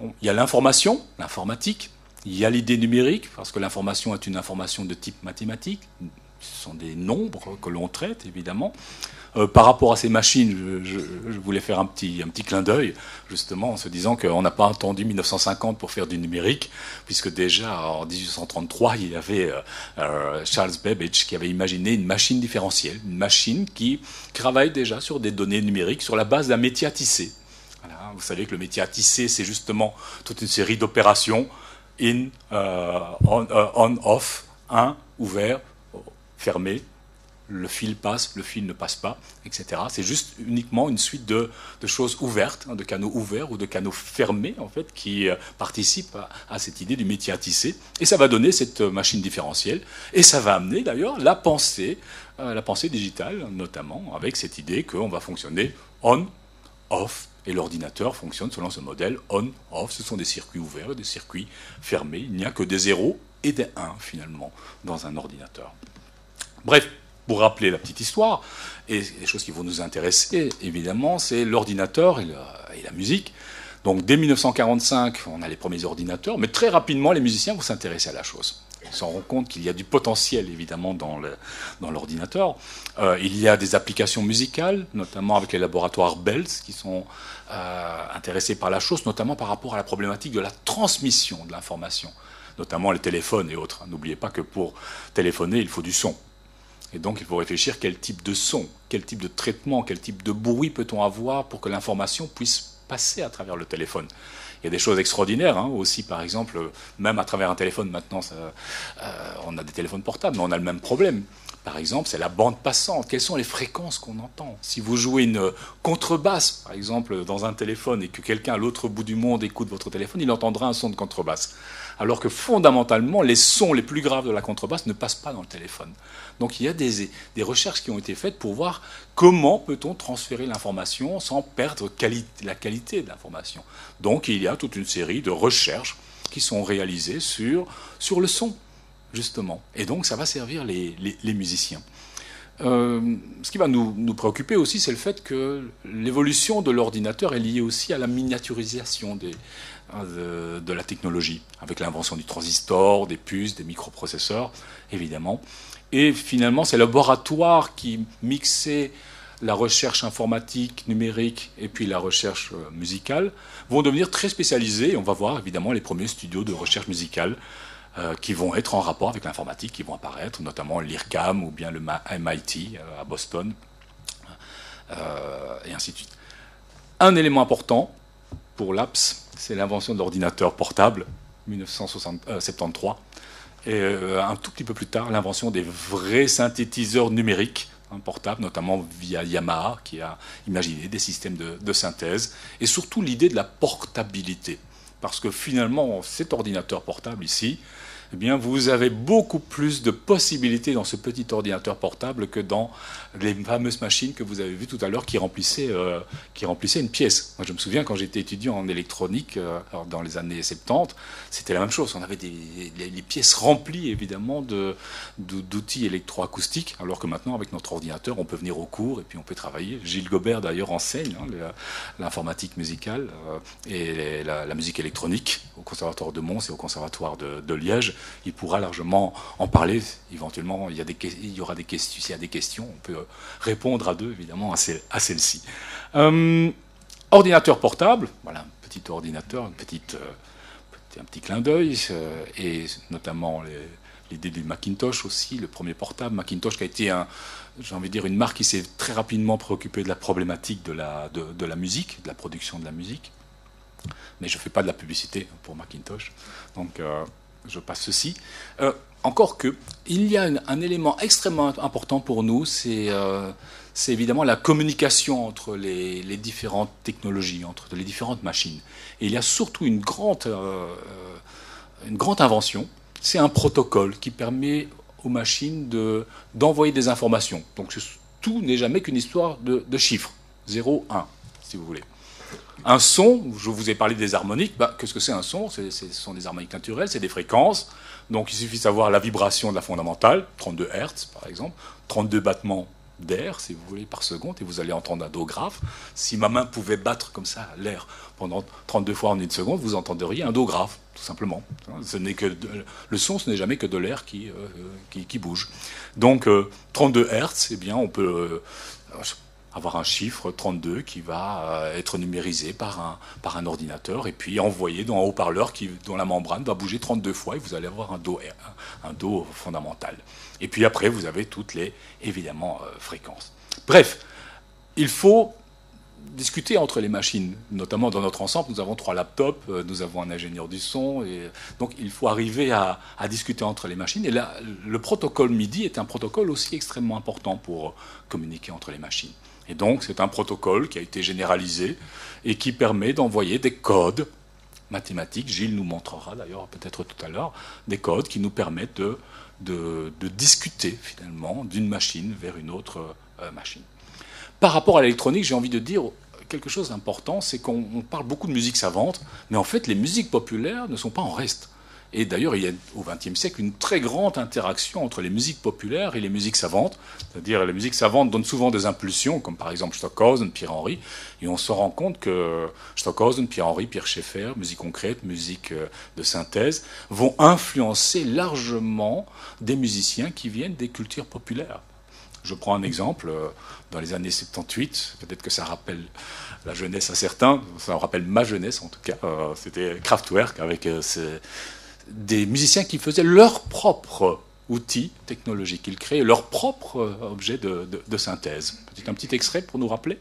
il y a l'information, l'informatique, il y a l'idée numérique, parce que l'information est une information de type mathématique, ce sont des nombres que l'on traite, évidemment. Euh, par rapport à ces machines, je, voulais faire un petit, un petit clin d'œil, justement, en se disant qu'on n'a pas attendu 1950 pour faire du numérique, puisque déjà en 1833, il y avait euh, euh, Charles Babbage qui avait imaginé une machine différentielle, une machine qui travaille déjà sur des données numériques sur la base d'un métier à tisser. Vous savez que le métier à tisser, c'est justement toute une série d'opérations in, on, on, off, 1, ouvert, fermé, le fil passe, le fil ne passe pas, etc. C'est juste uniquement une suite de, choses ouvertes, hein, de canaux ouverts ou de canaux fermés, en fait, qui euh, participent à, cette idée du métier à tisser. Et ça va donner cette machine différentielle. Et ça va amener d'ailleurs la pensée, euh, la pensée digitale, notamment, avec cette idée qu'on va fonctionner on, off, et l'ordinateur fonctionne selon ce modèle on-off. Ce sont des circuits ouverts et des circuits fermés. Il n'y a que des zéros et des 1 finalement dans un ordinateur. Bref, pour rappeler la petite histoire, et les choses qui vont nous intéresser, évidemment, c'est l'ordinateur et, la musique. Donc dès 1945, on a les premiers ordinateurs, mais très rapidement, les musiciens vont s'intéresser à la chose. Ils se rendent compte qu'il y a du potentiel, évidemment, dans l'ordinateur. Euh, il y a des applications musicales, notamment avec les laboratoires Bells, qui sont euh, intéressés par la chose, notamment par rapport à la problématique de la transmission de l'information, notamment les téléphones et autres. N'oubliez pas que pour téléphoner, il faut du son. Et donc, il faut réfléchir quel type de son, quel type de traitement, quel type de bruit peut-on avoir pour que l'information puisse passer à travers le téléphone. Il y a des choses extraordinaires hein, aussi, par exemple, même à travers un téléphone maintenant, euh, on a des téléphones portables, mais on a le même problème. Par exemple, c'est la bande passante. Quelles sont les fréquences qu'on entend? Si vous jouez une contrebasse, par exemple, dans un téléphone et que quelqu'un à l'autre bout du monde écoute votre téléphone, il entendra un son de contrebasse. Alors que fondamentalement, les sons les plus graves de la contrebasse ne passent pas dans le téléphone. Donc il y a des, recherches qui ont été faites pour voir comment peut-on transférer l'information sans perdre la qualité de l'information. Donc il y a toute une série de recherches qui sont réalisées sur, sur le son, justement. Et donc ça va servir les, musiciens. Euh, ce qui va nous, préoccuper aussi, c'est le fait que l'évolution de l'ordinateur est liée aussi à la miniaturisation hein, de, de, la technologie, avec l'invention du transistor, des puces, des microprocesseurs, évidemment. Et finalement, ces laboratoires qui mixaient la recherche informatique, numérique et puis la recherche euh, musicale vont devenir très spécialisés. on va voir évidemment les premiers studios de recherche musicale euh, qui vont être en rapport avec l'informatique, qui vont apparaître, notamment l'IRCAM ou bien le MIT euh, à Boston, et ainsi de suite. Un élément important pour l'APS, c'est l'invention de l'ordinateur portable, 1973 et euh, un tout petit peu plus tard, l'invention des vrais synthétiseurs numériques hein, portables, notamment via Yamaha, qui a imaginé des systèmes de synthèse, et surtout l'idée de la portabilité. Parce que finalement, cet ordinateur portable ici, eh bien, vous avez beaucoup plus de possibilités dans ce petit ordinateur portable que dans les fameuses machines que vous avez vues tout à l'heure qui remplissaient, euh, qui remplissaient une pièce. Moi, je me souviens quand j'étais étudiant en électronique, euh, dans les années 70, c'était la même chose. On avait des, les, pièces remplies, évidemment, d'outils électroacoustiques, alors que maintenant, avec notre ordinateur, on peut venir au cours et puis on peut travailler. Gilles Gobert, d'ailleurs, enseigne hein, l'informatique musicale euh, et la, musique électronique au Conservatoire de Mons et au Conservatoire de, Liège il pourra largement en parler. Éventuellement, il y, a des, il y aura des questions. S'il y a des questions, on peut répondre à deux, évidemment, à, celle-ci. Euh, ordinateur portable, voilà, un petit ordinateur, une petite, euh, un petit clin d'œil, euh, et notamment l'idée du Macintosh aussi, le premier portable. Macintosh qui a été j'ai envie de dire, une marque qui s'est très rapidement préoccupée de la problématique de la, de la musique, de la production de la musique. Mais je ne fais pas de la publicité pour Macintosh. Donc, je passe ceci. Euh, encore que, il y a un, élément extrêmement important pour nous, euh, c'est évidemment la communication entre les, différentes technologies, entre les différentes machines. Et il y a surtout une grande, euh, invention, c'est un protocole qui permet aux machines d'envoyer des informations. Donc tout n'est jamais qu'une histoire de, de chiffres, 0, 1, si vous voulez. Un son, je vous ai parlé des harmoniques, bah, qu'est-ce que c'est un son? Ce sont des harmoniques naturelles, c'est des fréquences. Donc il suffit de savoir la vibration de la fondamentale, 32 Hertz par exemple, 32 battements d'air, si vous voulez, par seconde, et vous allez entendre un do grave. Si ma main pouvait battre comme ça l'air pendant 32 fois en une seconde, vous entendriez un do grave, tout simplement. Ce n'est que le son, ce n'est jamais que de l'air qui, euh, qui, bouge. Donc 32 euh, Hertz, eh bien, on peut euh, avoir un chiffre 32 qui va euh, être numérisé par un, par un ordinateur et puis envoyé dans un haut-parleur dont la membrane va bouger 32 fois et vous allez avoir un do, do fondamental. Et puis après, vous avez toutes les, évidemment, euh, fréquences. Bref, il faut discuter entre les machines. Notamment dans notre ensemble, nous avons trois laptops, euh, nous avons un ingénieur du son, et donc il faut arriver à, discuter entre les machines. Et le protocole MIDI est un protocole aussi extrêmement important pour communiquer entre les machines. Et donc c'est un protocole qui a été généralisé et qui permet d'envoyer des codes mathématiques. Gilles nous montrera d'ailleurs peut-être tout à l'heure des codes qui nous permettent de, discuter finalement d'une machine vers une autre euh, machine. Par rapport à l'électronique, j'ai envie de dire quelque chose d'important, c'est qu'on parle beaucoup de musique savante, mais en fait, les musiques populaires ne sont pas en reste. Et d'ailleurs, il y a au XXe siècle une très grande interaction entre les musiques populaires et les musiques savantes. C'est-à-dire, les musiques savantes donnent souvent des impulsions, comme par exemple Stockhausen, Pierre-Henry, et on se rend compte que Stockhausen, Pierre-Henry, Pierre Schaeffer, musique concrète, musique euh, de synthèse, vont influencer largement des musiciens qui viennent des cultures populaires. Je prends un exemple. Euh, dans les années 78, peut-être que ça rappelle la jeunesse à certains, ça rappelle ma jeunesse en tout cas. Euh, c'était Kraftwerk avec euh, des musiciens qui faisaient leur propre outils technologiques. Ils créaient leur propre objet de, de synthèse. un petit extrait pour nous rappeler.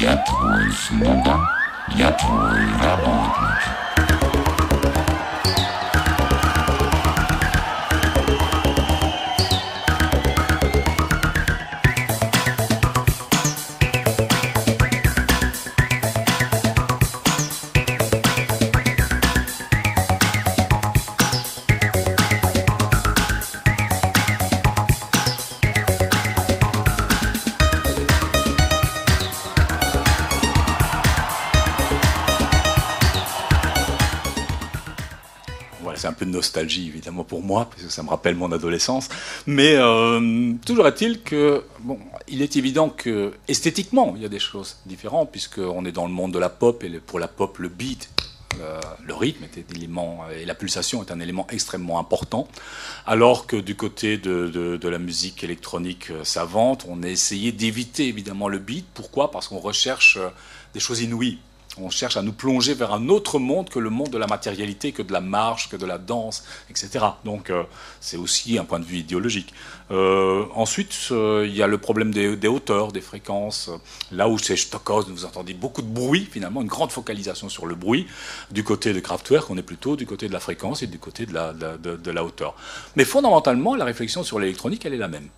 Я твой слуга, я твой работник. Nostalgie évidemment pour moi, parce que ça me rappelle mon adolescence. Mais euh, toujours est-il que, bon, il est évident que esthétiquement, il y a des choses différentes, puisqu'on est dans le monde de la pop, et pour la pop, le beat, euh, le rythme élément, et la pulsation est un élément extrêmement important, alors que du côté de, de la musique électronique euh, savante, on a essayé d'éviter évidemment le beat. Pourquoi? Parce qu'on recherche des choses inouïes on cherche à nous plonger vers un autre monde que le monde de la matérialité, que de la marche, que de la danse, etc. Donc euh, c'est aussi un point de vue idéologique. Euh, ensuite, euh, il y a le problème des, hauteurs, des fréquences. Là où chez Stockhausen, vous entendez beaucoup de bruit, finalement, une grande focalisation sur le bruit. Du côté de Kraftwerk, on est plutôt du côté de la fréquence et du côté de la, de la hauteur. Mais fondamentalement, la réflexion sur l'électronique, elle est la même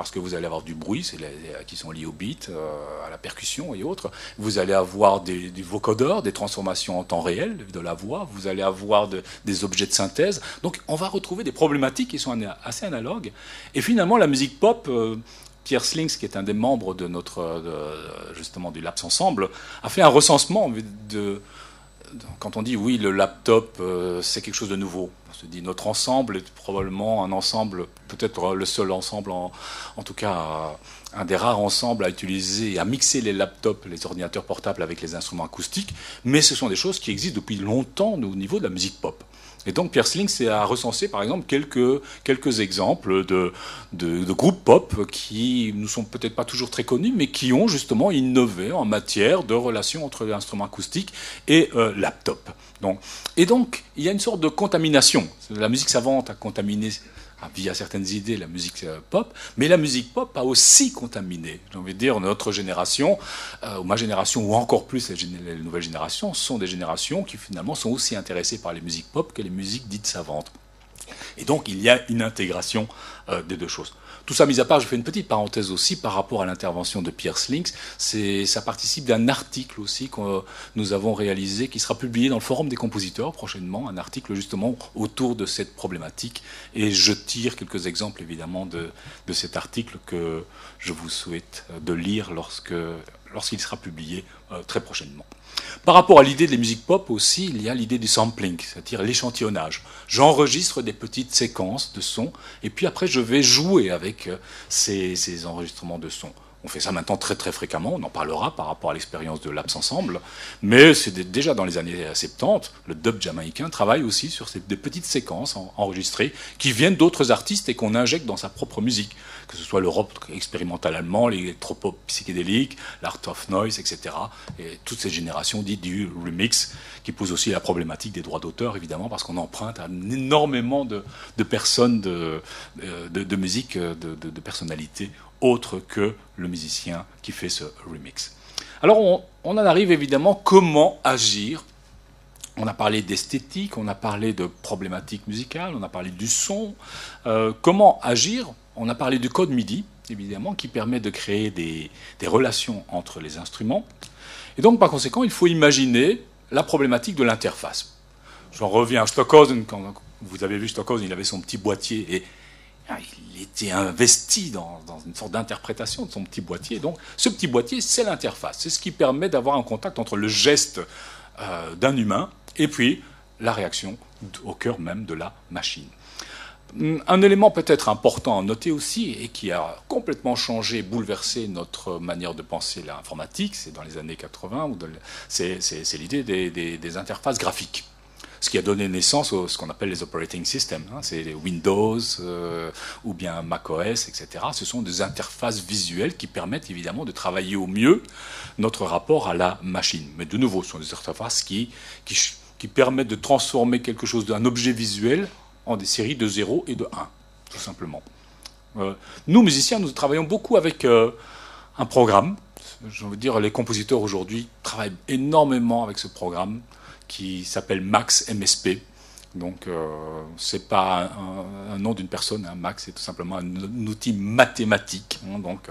parce que vous allez avoir du bruit, c'est qui sont liés au beat, euh, à la percussion et autres. Vous allez avoir des, vocodeurs, des transformations en temps réel de la voix. Vous allez avoir des objets de synthèse. Donc, on va retrouver des problématiques qui sont assez analogues. Et finalement, la musique pop. Euh, Pierre Slings, qui est un des membres de notre, justement, du Laps Ensemble, a fait un recensement de, quand on dit oui, le laptop, euh, c'est quelque chose de nouveau, on se dit notre ensemble est probablement un ensemble, peut-être le seul ensemble, en, en, tout cas un des rares ensembles à utiliser à mixer les laptops, les ordinateurs portables avec les instruments acoustiques, mais ce sont des choses qui existent depuis longtemps au niveau de la musique pop. Et donc Pierre Sling a recensé par exemple quelques, quelques exemples de, de, groupes pop qui ne sont peut-être pas toujours très connus, mais qui ont justement innové en matière de relation entre l'instrument acoustique et euh, laptop. Donc, et donc il y a une sorte de contamination. La musique savante a contaminé via certaines idées la musique euh, pop, mais la musique pop a aussi contaminé. J'ai envie de dire, notre génération, euh, ou ma génération, ou encore plus les, nouvelles générations, sont des générations qui finalement sont aussi intéressées par les musiques pop que les musiques dites savantes. Et donc il y a une intégration euh, des deux choses. Tout ça mis à part, je fais une petite parenthèse aussi par rapport à l'intervention de Pierre Slinks. Ça participe d'un article aussi que nous avons réalisé qui sera publié dans le Forum des compositeurs prochainement, un article justement autour de cette problématique. Et je tire quelques exemples évidemment de, cet article que je vous souhaite de lire lorsqu'il sera publié euh, très prochainement. Par rapport à l'idée des musiques pop aussi, il y a l'idée du sampling, c'est-à-dire l'échantillonnage. J'enregistre des petites séquences de sons et puis après je vais jouer avec euh, ces, enregistrements de sons. On fait ça maintenant très très fréquemment, on en parlera par rapport à l'expérience de Laps Ensemble, mais c'est déjà dans les années 70, le dub jamaïcain travaille aussi sur des petites séquences enregistrées qui viennent d'autres artistes et qu'on injecte dans sa propre musique, que ce soit le rock expérimental allemand, l'électropop psychédélique, l'art of noise, etc. Et toute cette génération dit du remix, qui pose aussi la problématique des droits d'auteur, évidemment, parce qu'on emprunte énormément de, personnes de, de, musique, de, de personnalités autre que le musicien qui fait ce remix. Alors on, en arrive évidemment comment agir. On a parlé d'esthétique, on a parlé de problématiques musicales, on a parlé du son. Euh, comment agir? On a parlé du code MIDI, évidemment, qui permet de créer des, relations entre les instruments. Et donc par conséquent, il faut imaginer la problématique de l'interface. J'en reviens à Stockhausen, vous avez vu Stockhausen, il avait son petit boîtier et ah, était investi dans, une sorte d'interprétation de son petit boîtier. Donc, ce petit boîtier, c'est l'interface. C'est ce qui permet d'avoir un contact entre le geste euh, d'un humain et puis la réaction au cœur même de la machine. Un élément peut-être important à noter aussi et qui a complètement changé, bouleversé notre manière de penser l'informatique, c'est dans les années 80, c'est l'idée des interfaces graphiques ce qui a donné naissance à ce qu'on appelle les operating systems. Hein. c'est les Windows euh, ou bien macOS, etc. Ce sont des interfaces visuelles qui permettent évidemment de travailler au mieux notre rapport à la machine. Mais de nouveau, ce sont des interfaces qui, qui, permettent de transformer quelque chose d'un objet visuel en des séries de 0 et de 1, tout simplement. Euh, nous, musiciens, nous travaillons beaucoup avec euh, un programme. Je veux dire, les compositeurs aujourd'hui travaillent énormément avec ce programme qui s'appelle Max MSP. Donc, euh, c'est pas un, nom d'une personne. Hein. Max, c'est tout simplement un, outil mathématique. Hein. donc,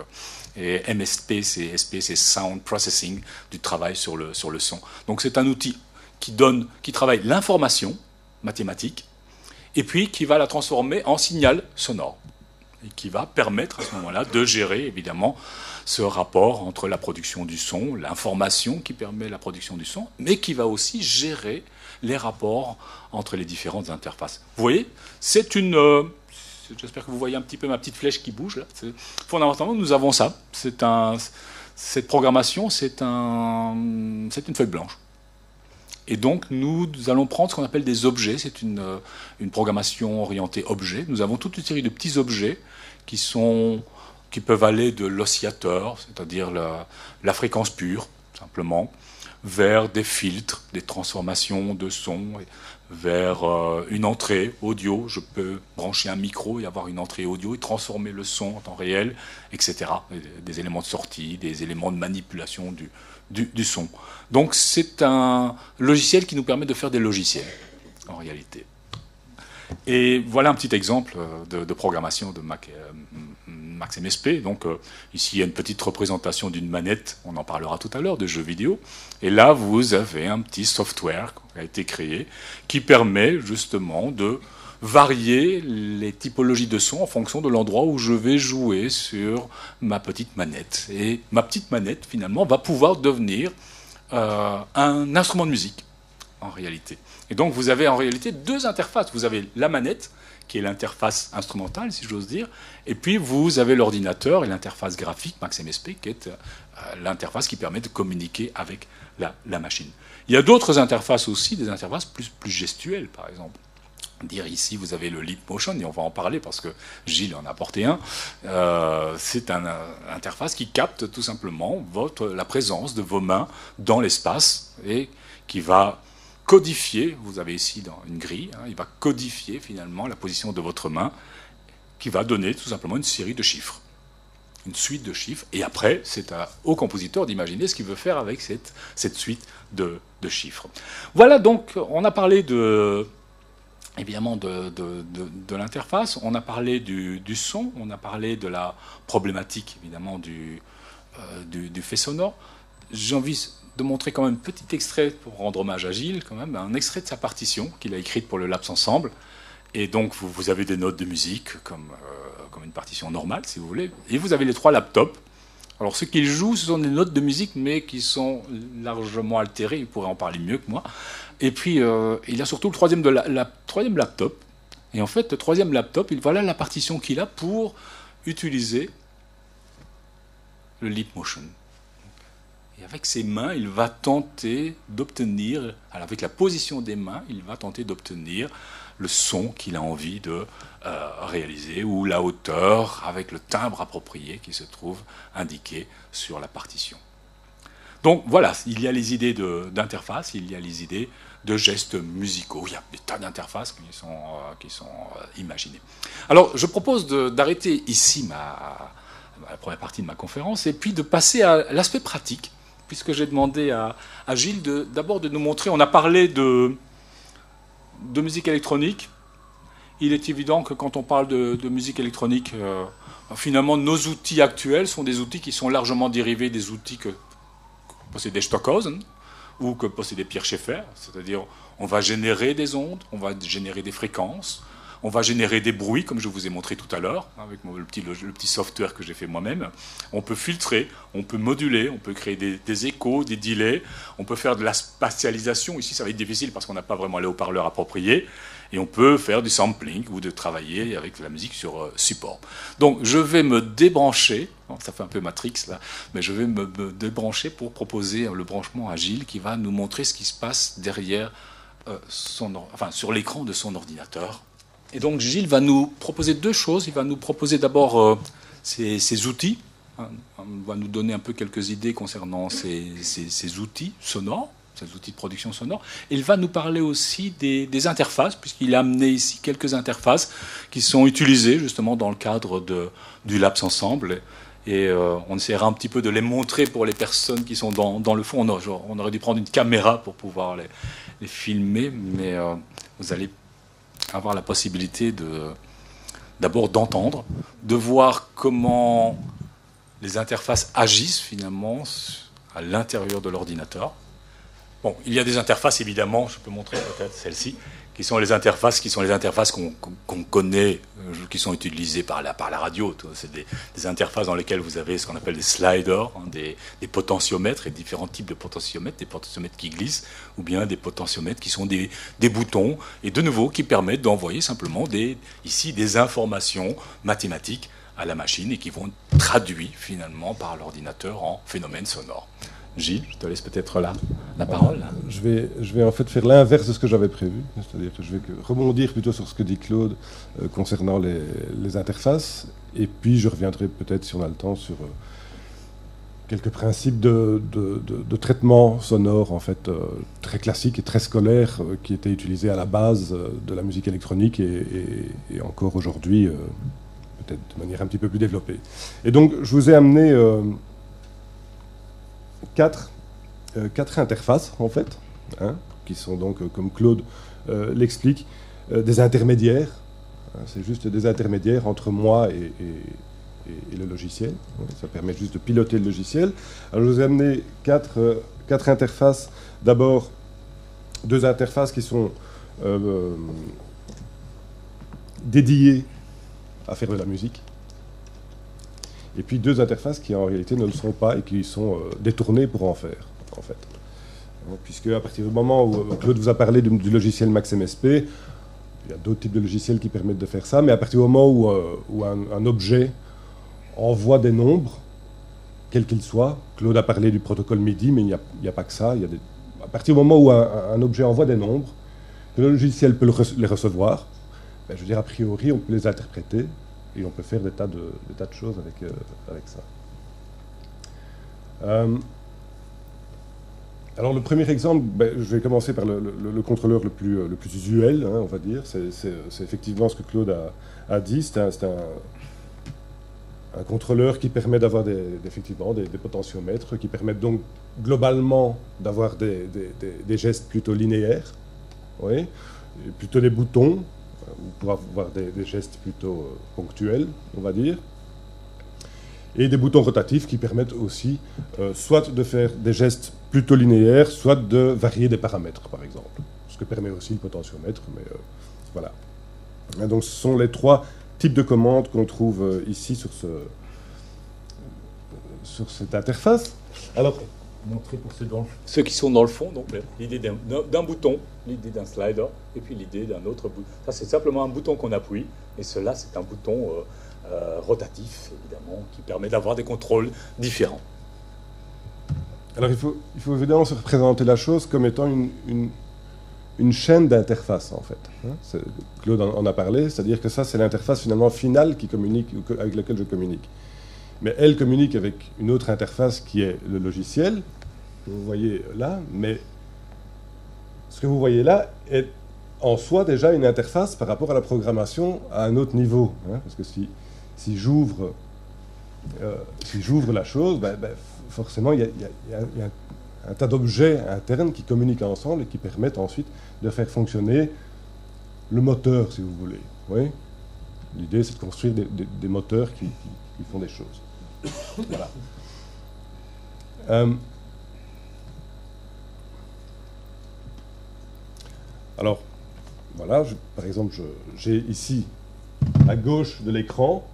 et MSP, c'est SP, c'est Sound Processing, du travail sur le, sur le son. Donc, c'est un outil qui donne, qui travaille l'information mathématique, et puis qui va la transformer en signal sonore, et qui va permettre à ce moment-là de gérer évidemment ce rapport entre la production du son, l'information qui permet la production du son, mais qui va aussi gérer les rapports entre les différentes interfaces. Vous voyez, c'est une... Euh, j'espère que vous voyez un petit peu ma petite flèche qui bouge là. Fondamentalement, nous avons ça. Un, cette programmation, c'est un, une feuille blanche. Et donc, nous, allons prendre ce qu'on appelle des objets. C'est une, euh, une programmation orientée objet. Nous avons toute une série de petits objets qui sont qui peuvent aller de l'oscillateur, c'est-à-dire la, fréquence pure, simplement, vers des filtres, des transformations de son, vers euh, une entrée audio. Je peux brancher un micro et avoir une entrée audio et transformer le son en temps réel, etc. Des, éléments de sortie, des éléments de manipulation du, du, son. Donc c'est un logiciel qui nous permet de faire des logiciels, en réalité. Et voilà un petit exemple de, de programmation de Mac, euh, Max MSP. Donc euh, ici, il y a une petite représentation d'une manette, on en parlera tout à l'heure, de jeux vidéo. Et là, vous avez un petit software qui a été créé qui permet justement de varier les typologies de son en fonction de l'endroit où je vais jouer sur ma petite manette. Et ma petite manette, finalement, va pouvoir devenir euh, un instrument de musique, en réalité. Et donc, vous avez en réalité deux interfaces. Vous avez la manette qui est l'interface instrumentale, si j'ose dire. Et puis vous avez l'ordinateur et l'interface graphique, MaxMSP, qui est euh, l'interface qui permet de communiquer avec la, machine. Il y a d'autres interfaces aussi, des interfaces plus, gestuelles, par exemple. Dire ici, vous avez le Leap Motion, et on va en parler parce que Gilles en a apporté un. Euh, c'est une interface qui capte tout simplement la présence de vos mains dans l'espace et qui va codifier, vous avez ici dans une grille, hein, il va codifier finalement la position de votre main, qui va donner tout simplement une série de chiffres, une suite de chiffres, et après c'est au compositeur d'imaginer ce qu'il veut faire avec cette, suite de, chiffres. Voilà donc, on a parlé de, évidemment de, de, l'interface, on a parlé du, son, on a parlé de la problématique évidemment du, euh, du, fait sonore. J'ai envie de montrer quand même un petit extrait pour rendre hommage à Gilles, quand même, un extrait de sa partition qu'il a écrite pour le Laps Ensemble. Et donc, vous, avez des notes de musique, comme, euh, comme une partition normale, si vous voulez. Et vous avez les trois laptops. Alors, ce qu'il joue, ce sont des notes de musique, mais qui sont largement altérées. Il pourrait en parler mieux que moi. Et puis, euh, il a surtout le troisième, de la, troisième laptop. Et en fait, le troisième laptop, il, voilà la partition qu'il a pour utiliser le lip motion. Et avec ses mains, il va tenter d'obtenir, avec la position des mains, il va tenter d'obtenir le son qu'il a envie de euh, réaliser ou la hauteur avec le timbre approprié qui se trouve indiqué sur la partition. Donc voilà, il y a les idées d'interface, il y a les idées de gestes musicaux. Il y a des tas d'interfaces qui sont, euh, euh, imaginées. Alors, je propose d'arrêter ici ma, la première partie de ma conférence et puis de passer à l'aspect pratique, puisque j'ai demandé à, Gilles d'abord de, nous montrer. On a parlé de, musique électronique. Il est évident que quand on parle de, musique électronique, euh, finalement, nos outils actuels sont des outils qui sont largement dérivés des outils que, que possédait Stockhausen ou que possédait Pierre Schaeffer. C'est-à-dire, on va générer des ondes, on va générer des fréquences, on va générer des bruits, comme je vous ai montré tout à l'heure, avec le petit, le, petit software que j'ai fait moi-même. On peut filtrer, on peut moduler, on peut créer des, échos, des delays, on peut faire de la spatialisation. Ici, ça va être difficile parce qu'on n'a pas vraiment les haut-parleurs appropriés. Et on peut faire du sampling ou de travailler avec la musique sur euh, support. Donc, je vais me débrancher, ça fait un peu Matrix là, mais je vais me, débrancher pour proposer le branchement agile qui va nous montrer ce qui se passe derrière euh, enfin, sur l'écran de son ordinateur et donc Gilles va nous proposer deux choses. Il va nous proposer d'abord euh, ces, outils. Il hein, va nous donner un peu quelques idées concernant ces, outils sonores, ces outils de production sonore. Et il va nous parler aussi des, interfaces, puisqu'il a amené ici quelques interfaces qui sont utilisées justement dans le cadre du Labs Ensemble. Et euh, on essaiera un petit peu de les montrer pour les personnes qui sont dans, le fond. On, aurait dû prendre une caméra pour pouvoir les, filmer, mais euh, vous allez avoir la possibilité de d'abord d'entendre, de voir comment les interfaces agissent finalement à l'intérieur de l'ordinateur. Bon, il y a des interfaces évidemment, je peux montrer peut-être celle-ci, qui sont les interfaces, qui sont les interfaces qu'on connaît, euh, qui sont utilisées par la, par la radio. C'est des, interfaces dans lesquelles vous avez ce qu'on appelle des sliders, hein, des, potentiomètres et différents types de potentiomètres, des potentiomètres qui glissent, ou bien des potentiomètres qui sont des, boutons, et de nouveau qui permettent d'envoyer simplement des, ici des informations mathématiques à la machine et qui vont traduire finalement par l'ordinateur en phénomènes sonores. Gilles, je te laisse peut-être là la parole. Je vais, je vais en fait faire l'inverse de ce que j'avais prévu, c'est-à-dire que je vais rebondir plutôt sur ce que dit Claude euh, concernant les, interfaces, et puis je reviendrai peut-être, si on a le temps, sur euh, quelques principes de, traitement sonore en fait euh, très classiques et très scolaires qui étaient utilisés à la base de la musique électronique et encore aujourd'hui, peut-être de manière un petit peu plus développée. Et donc, je vous ai amené quatre, euh, quatre interfaces, en fait, hein, qui sont donc, euh, comme Claude euh, l'explique, des intermédiaires. Hein, c'est juste des intermédiaires entre moi et, le logiciel. ça permet juste de piloter le logiciel. Alors, je vous ai amené quatre, quatre interfaces. D'abord, deux interfaces qui sont dédiées à faire de la musique et puis deux interfaces qui en réalité ne le sont pas et qui sont euh, détournées pour en faire, en fait. Puisque à partir du moment où euh, Claude vous a parlé du, logiciel MaxMSP, il y a d'autres types de logiciels qui permettent de faire ça, mais à partir du moment où, euh, un, objet envoie des nombres, quels qu'ils soient, Claude a parlé du protocole MIDI, mais il n'y a, pas que ça. À partir du moment où un, objet envoie des nombres, que le logiciel peut les recevoir, ben, je veux dire, a priori, on peut les interpréter et on peut faire des tas de, choses avec, euh, ça. Euh, alors le premier exemple, ben, je vais commencer par le, contrôleur le plus, plus usuel, hein, on va dire. C'est effectivement ce que Claude a, dit. C'est un, contrôleur qui permet d'avoir des, effectivement des, potentiomètres, qui permettent donc globalement d'avoir des, gestes plutôt linéaires, plutôt des boutons, pour avoir des, gestes plutôt euh, ponctuels, on va dire. Et des boutons rotatifs qui permettent aussi euh, soit de faire des gestes plutôt linéaires, soit de varier des paramètres, par exemple. Ce que permet aussi le potentiomètre, mais euh, voilà. donc ce sont les trois types de commandes qu'on trouve ici sur, ce, sur cette interface. Alors, montrer pour ceux, ceux, qui sont dans le fond. Donc l'idée d'un bouton, l'idée d'un slider, et puis l'idée d'un autre bouton. Ça c'est simplement un bouton qu'on appuie, et cela c'est un bouton euh, rotatif, évidemment, qui permet d'avoir des contrôles différents. Alors il faut, il faut évidemment se représenter la chose comme étant une, une, chaîne d'interface, en fait. Hein. Claude en, a parlé, c'est-à-dire que ça, c'est l'interface finalement finale qui communique, avec laquelle je communique. Mais elle communique avec une autre interface qui est le logiciel, que vous voyez là, mais ce que vous voyez là est en soi déjà une interface par rapport à la programmation à un autre niveau. Hein, parce que si, si j'ouvre euh, la chose, forcément, il y, a, un, tas d'objets internes qui communiquent ensemble et qui permettent ensuite de faire fonctionner le moteur, si vous voulez. L'idée, c'est de construire des, moteurs qui, font des choses. Euh, alors, voilà, par exemple, j'ai ici, à gauche de l'écran,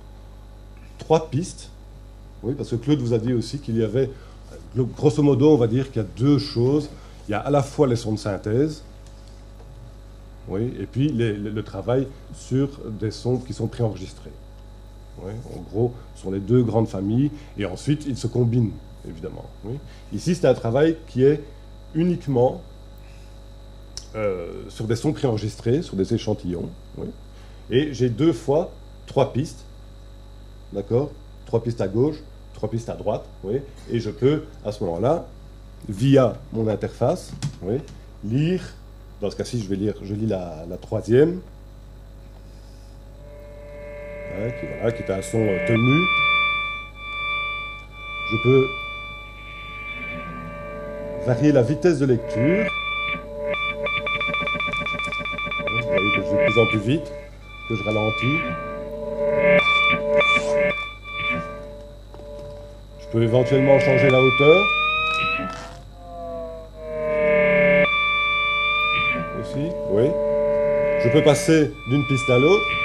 trois pistes oui, parce que Claude vous a dit aussi qu'il y avait, grosso modo, on va dire qu'il y a deux choses. Il y a à la fois les sons de synthèse, oui, et puis le travail sur des sons qui sont préenregistrés. En gros, ce sont les deux grandes familles, et ensuite ils se combinent, évidemment. Ici, c'est un travail qui est uniquement euh, sur des sons préenregistrés, sur des échantillons. Et j'ai deux fois trois pistes, d'accord? Trois pistes à gauche, trois pistes à droite, et je peux à ce moment-là, via mon interface, lire, dans ce cas-ci je vais lire, je lis la, troisième, qui, voilà, qui est un son euh, tenu. Je peux varier la vitesse de lecture. Vous voyez que je vais de plus en plus vite, que je ralentis. peux éventuellement changer la hauteur. Aussi, oui. Je peux passer d'une piste à l'autre.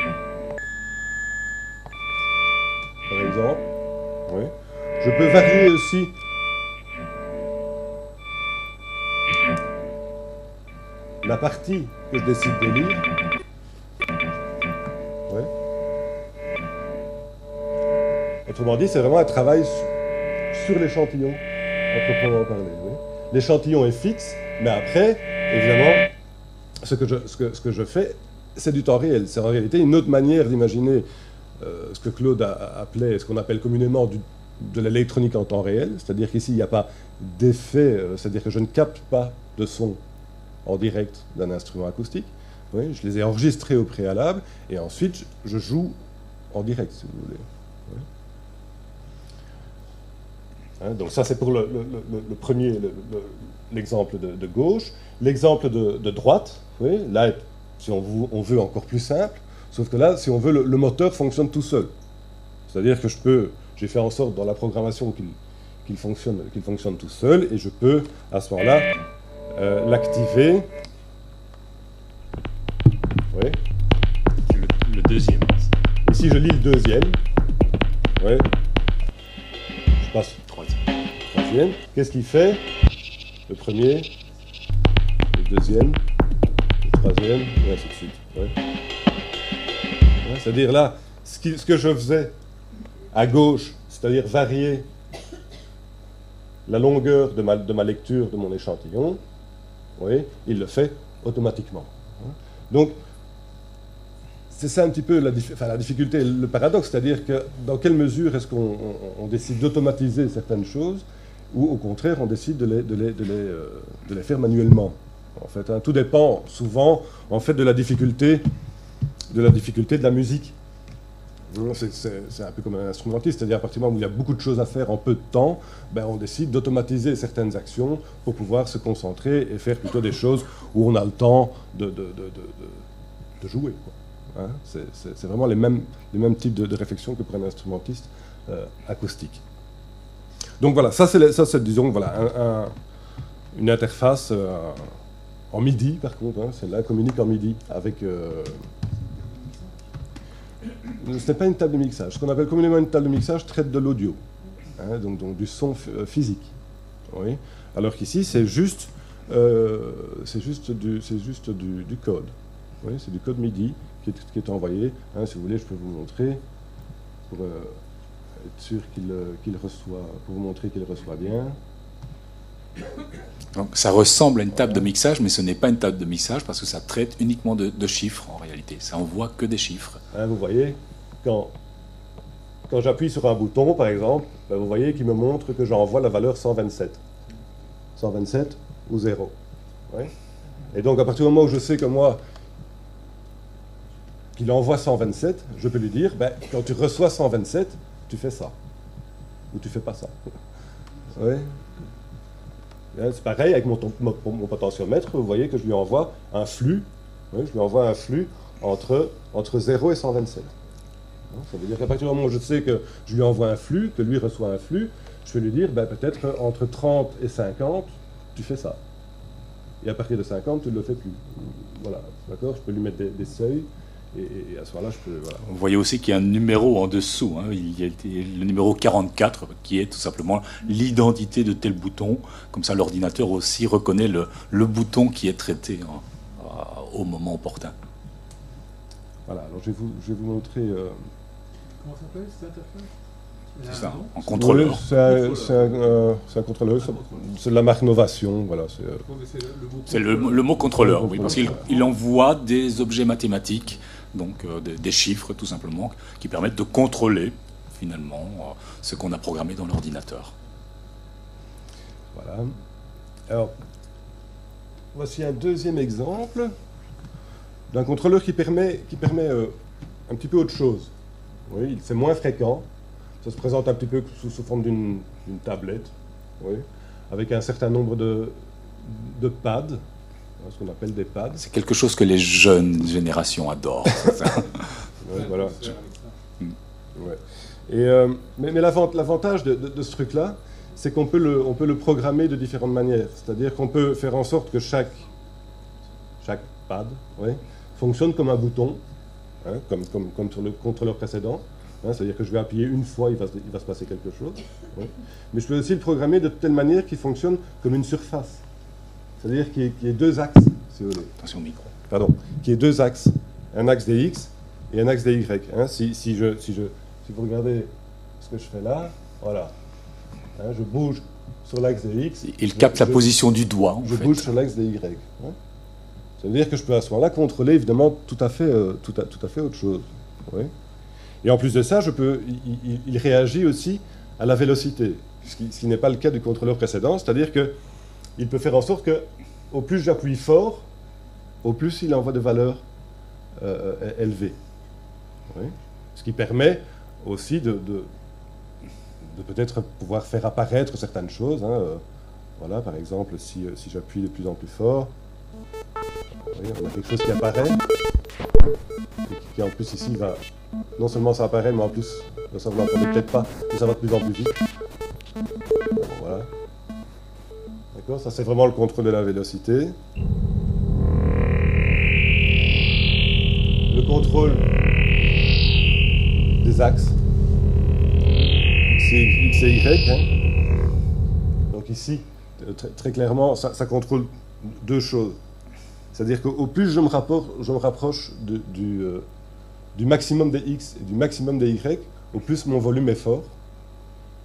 Oui. Je peux varier aussi la partie que je décide de lire. Oui. Autrement dit, c'est vraiment un travail sur l'échantillon, à proprement parler. L'échantillon est fixe, mais après, évidemment, ce que je, ce que, ce que je fais, c'est du temps réel. C'est en réalité une autre manière d'imaginer ce que Claude a appelé, ce qu'on appelle communément de l'électronique en temps réel. C'est-à-dire qu'ici, il n'y a pas d'effet, euh, c'est-à-dire que je ne capte pas de son en direct d'un instrument acoustique. Je les ai enregistrés au préalable, et ensuite, je joue en direct, si vous voulez. Hein, donc ça, c'est pour le, premier, l'exemple de, gauche. L'exemple de, droite, là, si on, veut encore plus simple, sauf que là, si on veut, le, moteur fonctionne tout seul. C'est-à-dire que je peux, j'ai fait en sorte dans la programmation qu'il fonctionne, qu'il fonctionne tout seul, et je peux, à ce moment-là, euh, l'activer. Oui. Le, deuxième. Ici, je lis le deuxième. Oui. Je passe Qu'est-ce qu'il fait? Le premier, le deuxième, le troisième, et ainsi de suite. C'est-à-dire là, ce, que je faisais à gauche, c'est-à-dire varier la longueur de ma, lecture de mon échantillon, oui, il le fait automatiquement. Donc, c'est ça un petit peu la, difficulté, le paradoxe, c'est-à-dire que dans quelle mesure est-ce qu'on décide d'automatiser certaines choses ou au contraire on décide de les, euh, faire manuellement? En fait, hein. tout dépend souvent en fait de la difficulté de la difficulté de la musique. C'est un peu comme un instrumentiste, c'est-à-dire à partir du moment où il y a beaucoup de choses à faire en peu de temps, ben on décide d'automatiser certaines actions pour pouvoir se concentrer et faire plutôt des choses où on a le temps de, jouer. Hein. c'est vraiment les mêmes, les types de, réflexion que pour un instrumentiste euh, acoustique. Donc voilà, ça c'est, disons, voilà, une interface euh, en MIDI, par contre, hein, celle-là communique en MIDI avec... Euh, ce n'est pas une table de mixage. Ce qu'on appelle communément une table de mixage traite de l'audio, hein, donc, du son euh, physique. Alors qu'ici, c'est juste, c'est juste, du, code. C'est du code MIDI qui est, envoyé. Hein, si vous voulez, je peux vous montrer. pour être sûr qu'il reçoit, pour vous montrer qu'il reçoit bien. Donc ça ressemble à une table de mixage, mais ce n'est pas une table de mixage parce que ça traite uniquement de, chiffres en réalité. Ça envoie que des chiffres. Hein, vous voyez, quand, quand j'appuie sur un bouton, par exemple, ben, vous voyez qu'il me montre que j'envoie la valeur 127. 127 ou 0. Et donc à partir du moment où je sais que moi, qu'il envoie 127, je peux lui dire, ben, quand tu reçois 127, tu fais ça. Ou tu fais pas ça. Hein, c'est pareil avec mon, potentiomètre, vous voyez que je lui envoie un flux, je lui envoie un flux entre, entre 0 et 127. Hein, ça veut dire qu'à partir du moment où je sais que je lui envoie un flux, que lui reçoit un flux, je vais lui dire ben, peut-être entre 30 et 50, tu fais ça. Et à partir de 50, tu ne le fais plus. Voilà, d'accord Je peux lui mettre des seuils et, à ce moment-là, je peux. Vous voyez aussi qu'il y a un numéro en dessous. Hein. Il y a le numéro 44 qui est tout simplement l'identité de tel bouton. Comme ça, l'ordinateur aussi reconnaît le, le, bouton qui est traité hein, au moment opportun. Voilà, alors je vais vous, je vais vous montrer. Euh... Comment ça s'appelle cette interface c'est ça, en contrôleur. c'est un, euh, un, contrôleur, c'est de la marque Novation. Voilà, c'est le, le, mot contrôleur, oui, parce qu'il envoie des objets mathématiques donc euh, des, chiffres tout simplement, qui permettent de contrôler finalement euh, ce qu'on a programmé dans l'ordinateur. Voilà. Alors, voici un deuxième exemple d'un contrôleur qui permet, qui permet euh, un petit peu autre chose. Oui, c'est moins fréquent. Ça se présente un petit peu sous, sous forme d'une tablette, oui, avec un certain nombre de, de pads ce qu'on appelle des pads. C'est quelque chose que les jeunes générations adorent. voilà. Et, euh, mais, mais l'avantage de, ce truc-là, c'est qu'on peut, le, on peut le programmer de différentes manières. C'est-à-dire qu'on peut faire en sorte que chaque, chaque pad fonctionne comme un bouton, hein, comme, comme, comme, sur le contrôleur précédent. Hein, c'est-à-dire que je vais appuyer une fois, il va, il va se passer quelque chose. Mais je peux aussi le programmer de telle manière qu'il fonctionne comme une surface. C'est-à-dire qu'il y, ait deux axes, si vous voulez. Attention micro. Pardon. Qu'il y ait deux axes. Un axe des X et un axe des Y. Hein. si, si, je, si, je, si vous regardez ce que je fais là, voilà. Hein, je bouge sur l'axe des X. Il capte la position du doigt. En je bouge sur l'axe des Y. Ça veut dire que je peux à ce moment-là contrôler évidemment tout à fait, euh, tout à, tout à fait autre chose. Et en plus de ça, je peux, il, réagit aussi à la vélocité, ce qui, n'est pas le cas du contrôleur précédent, c'est-à-dire que il peut faire en sorte que, au plus j'appuie fort, au plus il envoie de valeurs euh, euh, élevées. Ce qui permet aussi de, de, peut-être pouvoir faire apparaître certaines choses. Hein, voilà, par exemple, si, si j'appuie de plus en plus fort, on a quelque chose qui apparaît, et qui, en plus ici va, non seulement ça apparaît, mais en plus, ça vous l'entendez peut-être pas, mais ça va de plus en plus vite. voilà. Ça, c'est vraiment le contrôle de la vélocité. Le contrôle des axes. X et, Y. Hein. Donc ici, très, clairement, ça, contrôle deux choses. C'est-à-dire qu'au plus je me, je me rapproche du, euh, du maximum des X et du maximum des Y, au plus mon volume est fort.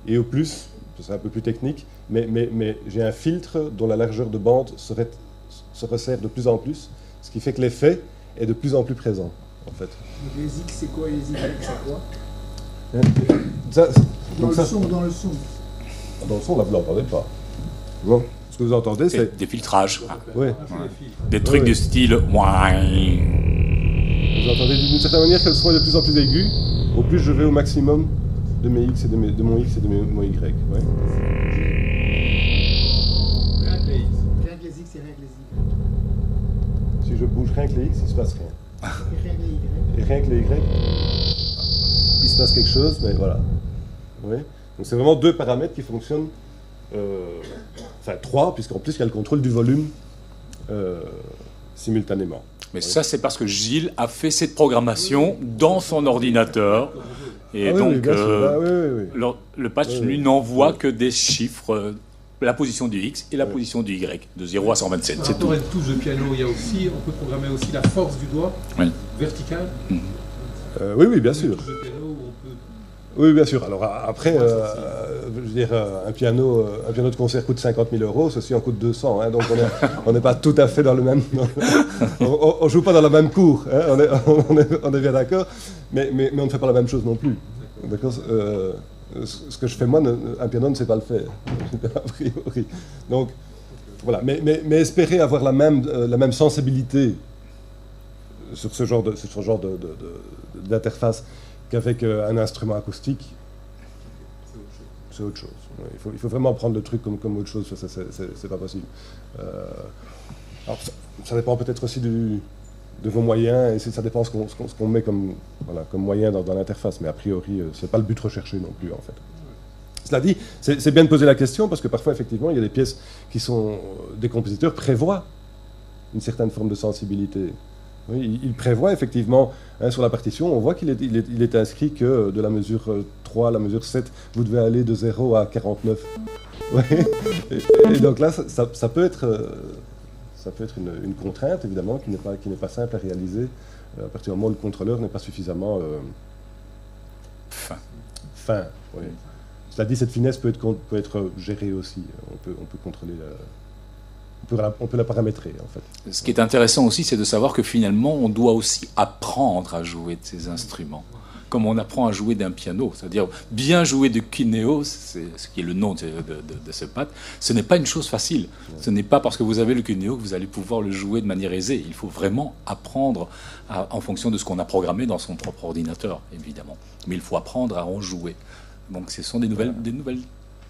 Et au plus c'est un peu plus technique, mais, mais, mais j'ai un filtre dont la largeur de bande se resserre de plus en plus, ce qui fait que l'effet est de plus en plus présent, en fait. les X, c'est quoi? Les Y, c'est quoi? Hein? Dans, le son, dans le son Dans le son, là, vous l'entendez pas. Non. Ce que vous entendez, c'est... Des filtrages. Des trucs du style... Vous entendez d'une certaine manière que le son est de plus en plus aigu, au plus je vais au maximum de mes X et de, de mon X et de mon Y. Ouais. Rien que les X. Rien que les X et rien que les Y. Si je bouge rien que les X, il se passe rien. Et rien que les Y. Et rien que les Y, il se passe quelque chose, mais voilà. Ouais. Donc c'est vraiment deux paramètres qui fonctionnent, euh, enfin trois, puisqu'en plus il y a le contrôle du volume euh, simultanément. Mais ça, c'est parce que Gilles a fait cette programmation dans son ordinateur et ah donc, euh, ah le, patch, lui, n'envoie que des chiffres, euh, la position du X et la position du Y, de 0 à 127. C'est tout. touche de piano, il y a aussi, on peut programmer aussi la force du doigt verticale. Mhm. Euh, oui, oui, bien sûr. Oui, bien sûr. Alors après, euh, je veux dire, un piano, euh, un piano de concert coûte 50 000 euros, ceci en coûte 200. Hein, donc on n'est pas tout à fait dans le même. on, ne joue pas dans la même cour. Hein, on, est, bien d'accord. Mais, on ne fait pas la même chose non plus. D'accord euh, Ce que je fais moi, un piano ne sait pas le faire. a priori. Donc voilà. Mais, espérer avoir la même, sensibilité sur ce genre d'interface qu'avec euh, un instrument acoustique, c'est autre chose. Il, faut, il, faut, vraiment prendre le truc comme, comme autre chose, ça, c'est pas possible. Euh, alors, ça, dépend peut-être aussi de vos moyens, et ça dépend ce qu'on met comme, voilà, comme moyen dans, l'interface, mais a priori, euh, c'est pas le but recherché non plus, en fait. Cela dit, c'est bien de poser la question, parce que parfois, effectivement, il y a des pièces qui sont... des compositeurs prévoient une certaine forme de sensibilité. Oui, il prévoit effectivement, hein, sur la partition, on voit qu'il est, il est, inscrit que de la mesure 3 à la mesure 7, vous devez aller de 0 à 49. Et, donc là, ça, peut être, ça peut être une, contrainte, évidemment, qui n'est pas, qui pas simple à réaliser euh, à partir du moment où le contrôleur n'est pas suffisamment euh, fin. fin oui. Cela dit, cette finesse peut être, peut être gérée aussi. On peut, on peut contrôler la on peut, la, paramétrer en fait. Ce qui est intéressant aussi, c'est de savoir que finalement, on doit aussi apprendre à jouer de ces instruments. Comme on apprend à jouer d'un piano, c'est-à-dire bien jouer de kinéo, c'est ce qui est le nom de, ce pat, ce n'est pas une chose facile. Ce n'est pas parce que vous avez le kinéo que vous allez pouvoir le jouer de manière aisée. Il faut vraiment apprendre en fonction de ce qu'on a programmé dans son propre ordinateur, évidemment. Mais il faut apprendre à en jouer. Donc ce sont des nouvelles, des nouvelles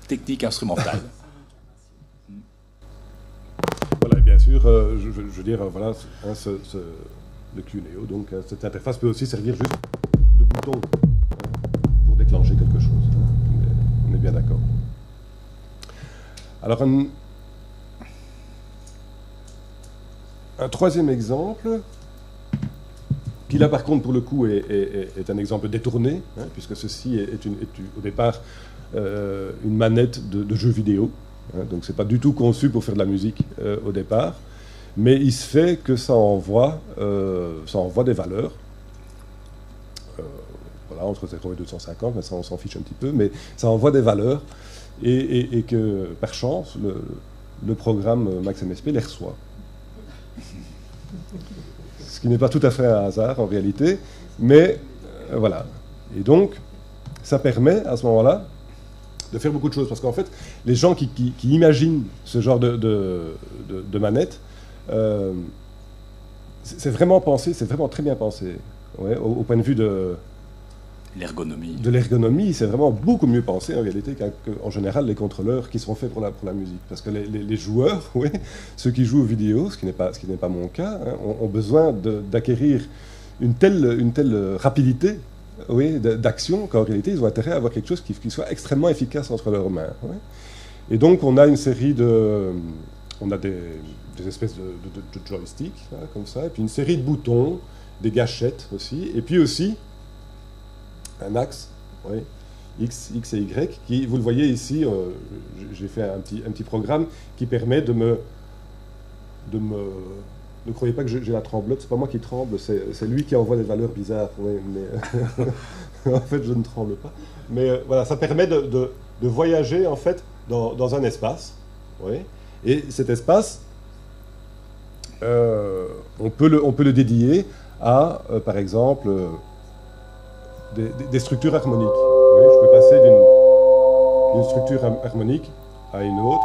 techniques instrumentales. Euh, je, veux dire, euh, voilà, hein, le QNEO, donc euh, cette interface peut aussi servir juste de bouton hein, pour déclencher quelque chose. Hein. on, est, bien d'accord. Alors, un, troisième exemple, qui là par contre pour le coup est, un exemple détourné, puisque ceci est, au départ une manette de, de jeu vidéo. Donc, donc c'est pas du tout conçu pour faire de la musique au départ. Mais il se fait que ça envoie, euh, ça envoie des valeurs. Euh, voilà, entre 0 et 250, mais ça on s'en fiche un petit peu, mais ça envoie des valeurs et, que par chance, le, le programme MaxMSP les reçoit. Ce qui n'est pas tout à fait un hasard en réalité, mais euh, voilà. Et donc, ça permet à ce moment-là de faire beaucoup de choses. Parce qu'en fait, les gens qui, imaginent ce genre de, de manette euh, c'est vraiment pensé, c'est vraiment très bien pensé. au, point de vue de l'ergonomie. De l'ergonomie, c'est vraiment beaucoup mieux pensé en réalité qu'en général les contrôleurs qui sont faits pour la, pour la musique. Parce que les, joueurs, ceux qui jouent aux vidéos, ce qui n'est pas, ce qui n'est pas mon cas, hein, ont, besoin d'acquérir une telle, une telle rapidité oui, d'action qu'en réalité ils ont intérêt à avoir quelque chose qui, soit extrêmement efficace entre leurs mains. Et donc on a une série de, on a des, espèces de, joysticks, hein, comme ça, et puis une série de boutons, des gâchettes aussi, et puis aussi un axe, oui, X, X et Y, qui, vous le voyez ici, euh, j'ai fait un petit, un petit programme qui permet de me... De me ne croyez pas que j'ai la tremblote, c'est pas moi qui tremble, c'est lui qui envoie des valeurs bizarres. mais en fait, je ne tremble pas. Mais euh, voilà, ça permet de, de, voyager en fait dans, dans un espace. Oui. Et cet espace, euh, on, peut le, on peut le dédier à, euh, par exemple, euh, des, structures harmoniques. je peux passer d'une structure harmonique à une autre.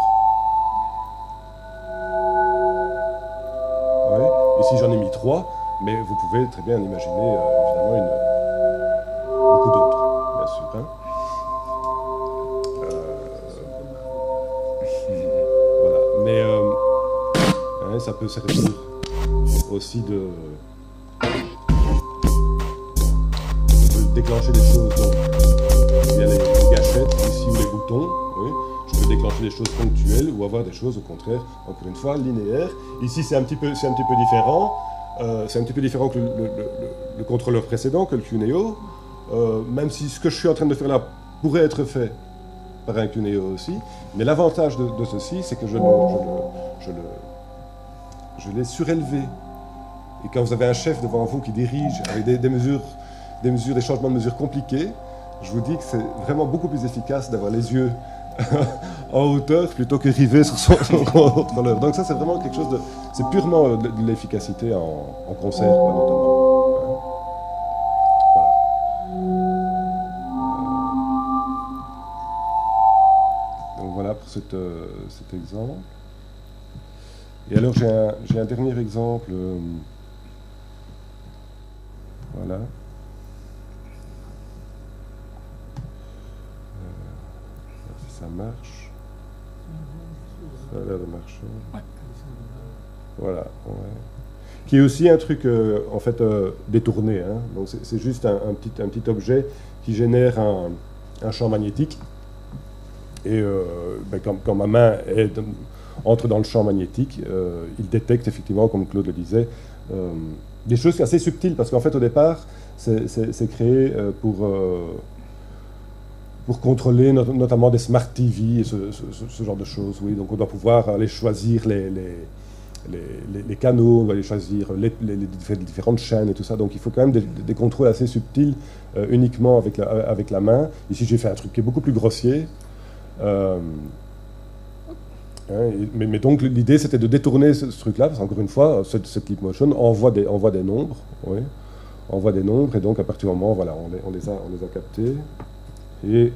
J'en ai mis trois, mais vous pouvez très bien imaginer, évidemment, une, beaucoup d'autres, bien sûr. Hein. ça peut servir aussi de, déclencher des choses. Les, ici les boutons. Je peux déclencher des choses ponctuelles ou avoir des choses au contraire, encore une fois, linéaires. Ici, c'est un petit peu, un petit peu différent. Euh, c'est un petit peu différent que le, contrôleur précédent, que le Cuneo. Euh, même si ce que je suis en train de faire là pourrait être fait par un Cuneo aussi. Mais l'avantage de, ceci, c'est que je, je je l'ai surélevé. Et quand vous avez un chef devant vous qui dirige avec des, mesures, des mesures, des changements de mesures compliqués, je vous dis que c'est vraiment beaucoup plus efficace d'avoir les yeux en hauteur plutôt que river sur son, contrôleur. Donc ça, c'est vraiment quelque chose de... C'est purement de, l'efficacité en, concert, notamment. Donc voilà pour euh, cet exemple. Et alors j'ai un, dernier exemple. Euh, voilà. Euh, si ça marche. Ça a l'air de marcher. Voilà. Qui est aussi un truc euh, en fait détourné. Hein. Donc c'est juste un, petit, un petit objet qui génère un, champ magnétique. Et ben, quand, ma main entre dans le champ magnétique, euh, il détecte effectivement, comme Claude le disait, euh, des choses assez subtiles, parce qu'en fait au départ, c'est créé euh, pour, pour contrôler notamment des smart TV et ce, genre de choses. Oui. Donc on doit pouvoir aller choisir les, les, canaux, on doit aller choisir les, différentes chaînes et tout ça. Donc il faut quand même des, contrôles assez subtils uniquement avec la, avec la main. Ici j'ai fait un truc qui est beaucoup plus grossier. Hein, mais, donc l'idée c'était de détourner ce, truc-là, parce qu'encore une fois, cette, cette motion envoie des, envoie des nombres, oui, envoie des nombres, et donc à partir du moment, voilà, on les, on les, a, on les a captés. Et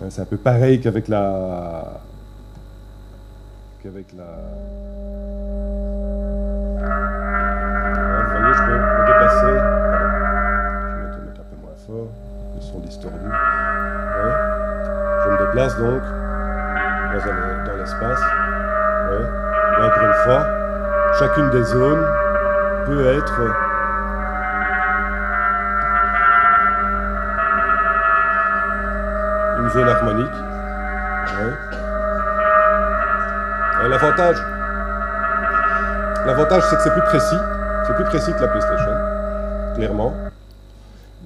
hein, c'est un peu pareil qu'avec la. Qu'avec la. vous voyez, je peux me déplacer. Je vais mettre un peu moins fort, le son distordu. Je me déplace donc dans, l'espace. Et encore une fois, chacune des zones peut être une zone harmonique. L'avantage, l'avantage, c'est que c'est plus précis. C'est plus précis que la PlayStation, clairement.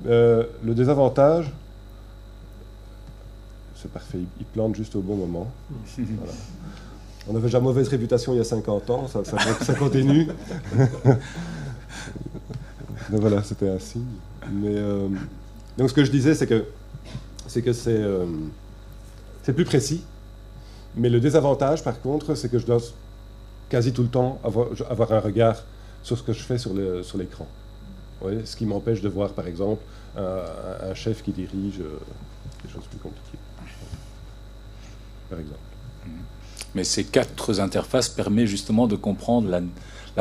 Euh, le désavantage, c'est parfait, il plante juste au bon moment. On avait déjà mauvaise réputation il y a 50 ans, ça, continue. donc voilà, c'était ainsi. Mais, euh, donc ce que je disais, c'est que c'est euh, c'est plus précis. Mais le désavantage, par contre, c'est que je dois quasi tout le temps avoir, un regard sur ce que je fais sur l'écran. Ce qui m'empêche de voir, par exemple, un, chef qui dirige euh, des choses plus compliquées exemple. Mais ces quatre interfaces permettent justement de comprendre la,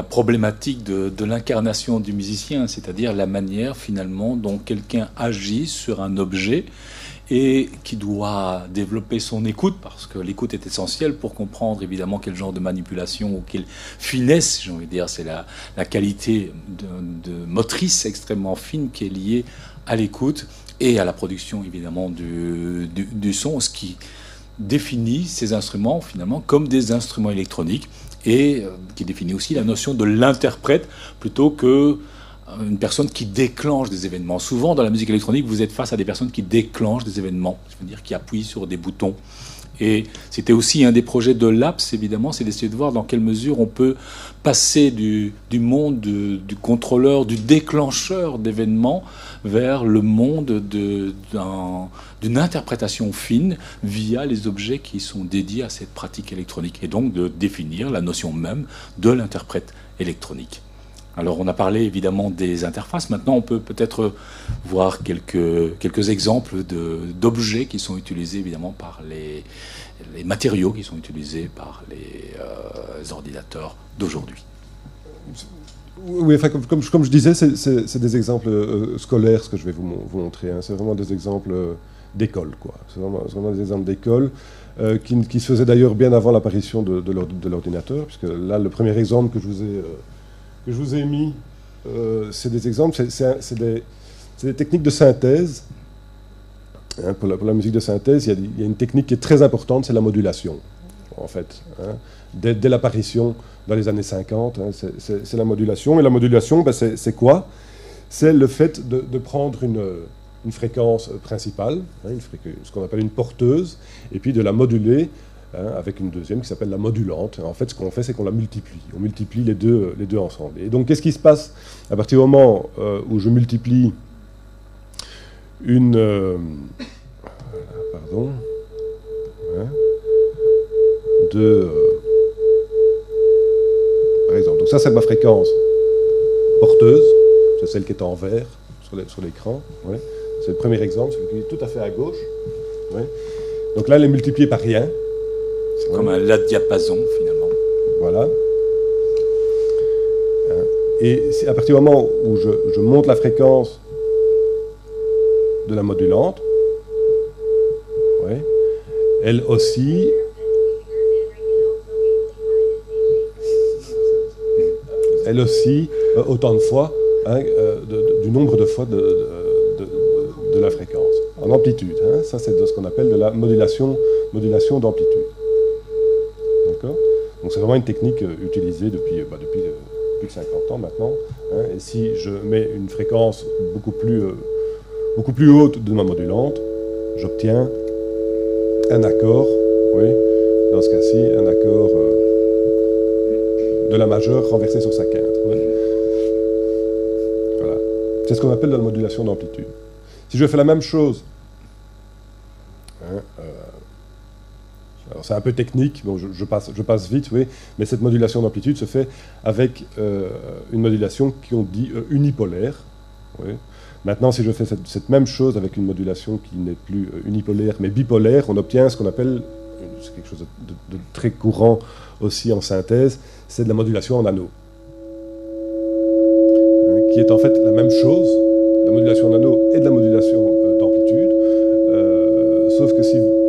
problématique de, l'incarnation du musicien, c'est-à-dire la manière finalement dont quelqu'un agit sur un objet et qui doit développer son écoute, parce que l'écoute est essentielle pour comprendre évidemment quel genre de manipulation ou quelle finesse, j'ai envie de dire, c'est la, qualité de, motrice extrêmement fine qui est liée à l'écoute et à la production évidemment du, du son, ce qui définit ces instruments finalement comme des instruments électroniques et euh, qui définit aussi la notion de l'interprète plutôt que euh, une personne qui déclenche des événements. Souvent dans la musique électronique, vous êtes face à des personnes qui déclenchent des événements, c'est-à-dire qui appuient sur des boutons. Et c'était aussi un des projets de l'APS, évidemment, c'est d'essayer de voir dans quelle mesure on peut passer du, monde du contrôleur, du déclencheur d'événements, vers le monde d'une interprétation fine via les objets qui sont dédiés à cette pratique électronique, et donc de définir la notion même de l'interprète électronique. Alors on a parlé évidemment des interfaces, maintenant on peut peut-être voir quelques, quelques exemples d'objets qui sont utilisés évidemment par les, les, matériaux qui sont utilisés par les euh, ordinateurs d'aujourd'hui. Oui, enfin, comme, comme, je disais, c'est des exemples euh, scolaires ce que je vais vous, montrer. Hein. C'est vraiment des exemples euh, d'école, quoi. C'est vraiment, des exemples d'école qui, qui, se faisaient d'ailleurs bien avant l'apparition de, de l'ordinateur, puisque là, le premier exemple que je vous ai que je vous ai mis, euh, c'est des exemples, c'est des, techniques de synthèse. Hein, pour, la, musique de synthèse, il y, a, une technique qui est très importante, c'est la modulation, en fait. Hein. Dès, l'apparition dans les années 50, hein, c'est la modulation. Et la modulation, ben, c'est quoi? C'est le fait de, prendre une, fréquence principale, ce qu'on appelle une porteuse, et puis de la moduler Hein, avec une deuxième qui s'appelle la modulante. En fait, ce qu'on fait, c'est qu'on la multiplie. On multiplie les deux, les deux ensemble. Et donc, qu'est-ce qui se passe à partir du moment euh, où je multiplie une... euh, pardon. Hein, de... euh, par exemple, donc ça c'est ma fréquence porteuse, c'est celle qui est en vert sur l'écran. C'est le premier exemple, celui qui est tout à fait à gauche. Donc là, elle est multipliée par rien. C'est comme un la diapason finalement. Voilà. Hein. Et c'est à partir du moment où je, je monte la fréquence de la modulante, elle aussi, elle aussi, euh, autant de fois, hein, euh, de- de- du nombre de fois de, de- de- de la fréquence, en amplitude. hein. Ça, c'est de ce qu'on appelle de la modulation, modulation d'amplitude. Donc, c'est vraiment une technique euh, utilisée depuis, euh, bah, depuis euh, plus de 50 ans maintenant. hein. Et si je mets une fréquence beaucoup plus, beaucoup plus haute de ma modulante, j'obtiens un accord, oui, dans ce cas-ci, un accord de la majeure renversé sur sa quinte. Voilà. C'est ce qu'on appelle la modulation d'amplitude. Si je fais la même chose, hein, euh, alors c'est un peu technique, bon, je, passe, je passe vite, oui, mais cette modulation d'amplitude se fait avec euh, une modulation qu'on dit euh, unipolaire. oui. Maintenant, si je fais cette, même chose avec une modulation qui n'est plus euh, unipolaire mais bipolaire, on obtient ce qu'on appelle, c'est quelque chose de, très courant aussi en synthèse, c'est de la modulation en anneau. Hein, qui est en fait la même chose, la modulation en anneau et de la modulation d'amplitude, sauf que si vous,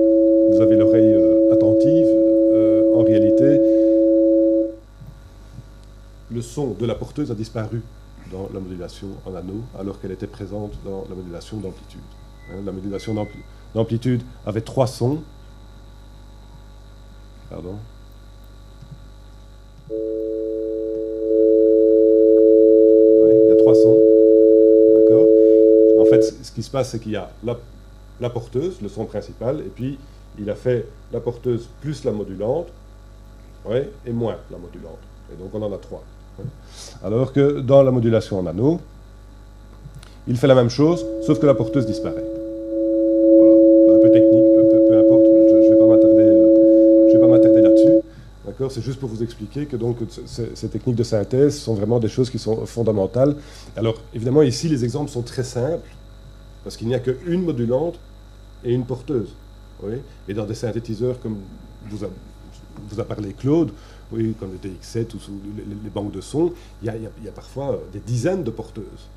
vous avez l'oreille euh, attentive, euh, en réalité, le son de la porteuse a disparu dans la modulation en anneau, alors qu'elle était présente dans la modulation d'amplitude. Hein, la modulation d'ampli- d'amplitude avait trois sons. Pardon. Il y a trois sons. D'accord En fait, ce qui se passe, c'est qu'il y a la, la porteuse, le son principal, et puis il a fait la porteuse plus la modulante, ouais, et moins la modulante. Et donc on en a trois. Alors que dans la modulation en anneau, il fait la même chose, sauf que la porteuse disparaît. Voilà, un peu technique, peu, importe, je ne vais pas m'attarder euh, vais pas m'attarder là-dessus. D'accord? C'est juste pour vous expliquer que donc, ces techniques de synthèse sont vraiment des choses qui sont fondamentales. Alors, évidemment, ici, les exemples sont très simples, parce qu'il n'y a qu'une modulante et une porteuse. Oui et dans des synthétiseurs, comme vous a, vous a parlé Claude, oui, comme le DX7 ou les, banques de sons, il y a, parfois euh, des dizaines de porteuses.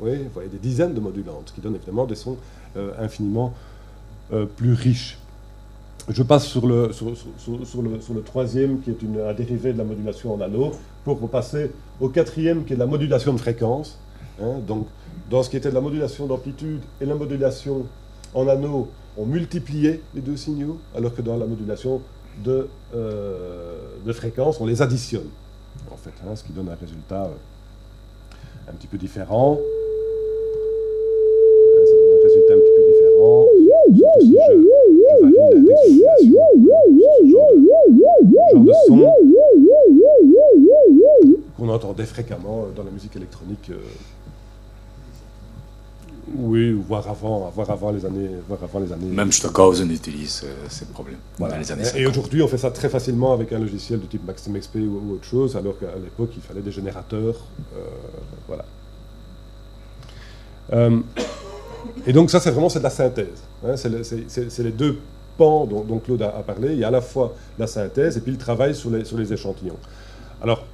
Oui, des dizaines de modulantes, qui donne évidemment des sons euh, infiniment euh, plus riches. Je passe sur le, sur, sur- sur le troisième, qui est une, un dérivé de la modulation en anneau, pour passer au quatrième, qui est la modulation de fréquence. hein. donc, dans ce qui était de la modulation d'amplitude et la modulation en anneau, on multipliait les deux signaux, alors que dans la modulation de, euh, de fréquence, on les additionne, en fait, hein, ce qui donne un résultat euh, un petit peu différent. Hein, ça donne un résultat un petit peu différent. Surtout ce genre de, son qu'on entendait fréquemment euh, dans la musique électronique. Oui, ou voire avant, voire avant les années, voire avant les années. Même Stockhausen utilise euh, ces problèmes Voilà. dans les années Et- 50. Et aujourd'hui, on fait ça très facilement avec un logiciel de type Maxim XP ou, ou autre chose, alors qu'à l'époque, il fallait des générateurs. euh, voilà. Euh, et donc, ça, c'est vraiment c'est de la synthèse. hein. c'est, le- c'est- c'est- c'est les deux pans dont, dont Claude a, a parlé. Il y a à la fois la synthèse et puis le travail sur les, sur les échantillons. Alors,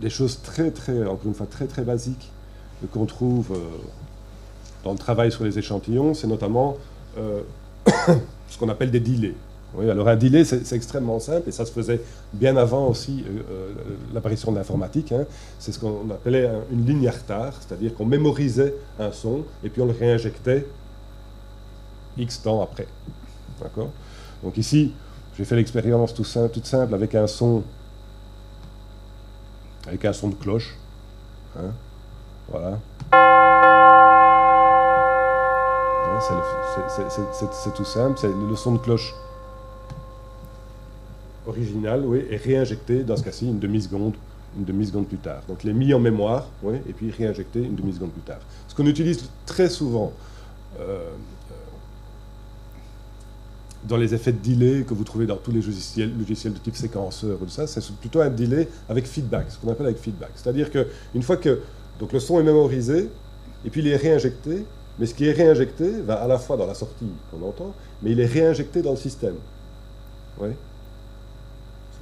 des choses très, très, encore une fois, très, très basiques qu'on trouve euh, dans le travail sur les échantillons, c'est notamment euh, ce qu'on appelle des delays. Alors un delay, c'est extrêmement simple, et ça se faisait bien avant aussi euh, euh, l'apparition de l'informatique. hein. C'est ce qu'on appelait un- une ligne à retard, c'est-à-dire qu'on mémorisait un son, et puis on le réinjectait X temps après. D'accord? Donc ici, j'ai fait l'expérience tout sim- toute simple avec un son, avec un son de cloche. hein. Voilà. C'est tout simple, c'est le son de cloche original, oui, est réinjecté, dans ce cas-ci, une demi-seconde une demi-seconde plus tard. Donc les mis en mémoire, oui, et puis réinjectés une demi-seconde plus tard. Ce qu'on utilise très souvent euh, dans les effets de delay que vous trouvez dans tous les logiciels, de type séquenceur ou tout ça, c'est plutôt un delay avec feedback, ce qu'on appelle avec feedback. C'est-à-dire qu'une fois que donc le son est mémorisé, et puis il est réinjecté, mais ce qui est réinjecté va à la fois dans la sortie qu'on entend, mais il est réinjecté dans le système. Oui.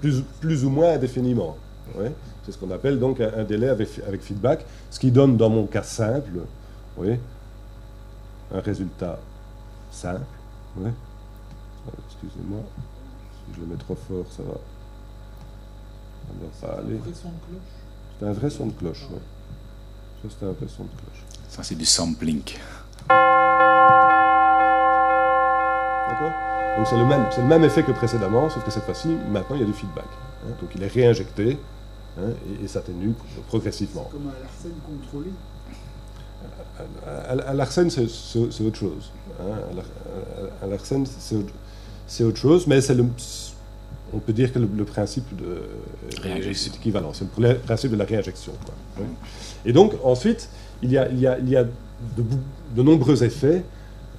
Plus, plus ou moins indéfiniment. Oui. C'est ce qu'on appelle donc un, délai avec, avec, feedback, ce qui donne dans mon cas simple oui, un résultat simple. Oui. Excusez-moi, si je le mets trop fort, ça va. Ça va aller. C'est un vrai son de cloche. Oui. Ça, c'est un vrai son de cloche. Ça, c'est du sampling. D'accord? Donc c'est le, même, c'est le même effet que précédemment, sauf que cette fois-ci, maintenant, il y a du feedback. Hein. donc il est réinjecté hein, et, et s'atténue progressivement. C'est comme un Larsen contrôlé à Larsen, c'est, c'est, autre chose. Hein. À Larsen, c'est, c'est autre chose, mais c'est le, on peut dire que le, principe de réinjection. équivalent. C'est le principe de la réinjection. Quoi. Et donc, ensuite, il y a, il y a, il y a de, nombreux effets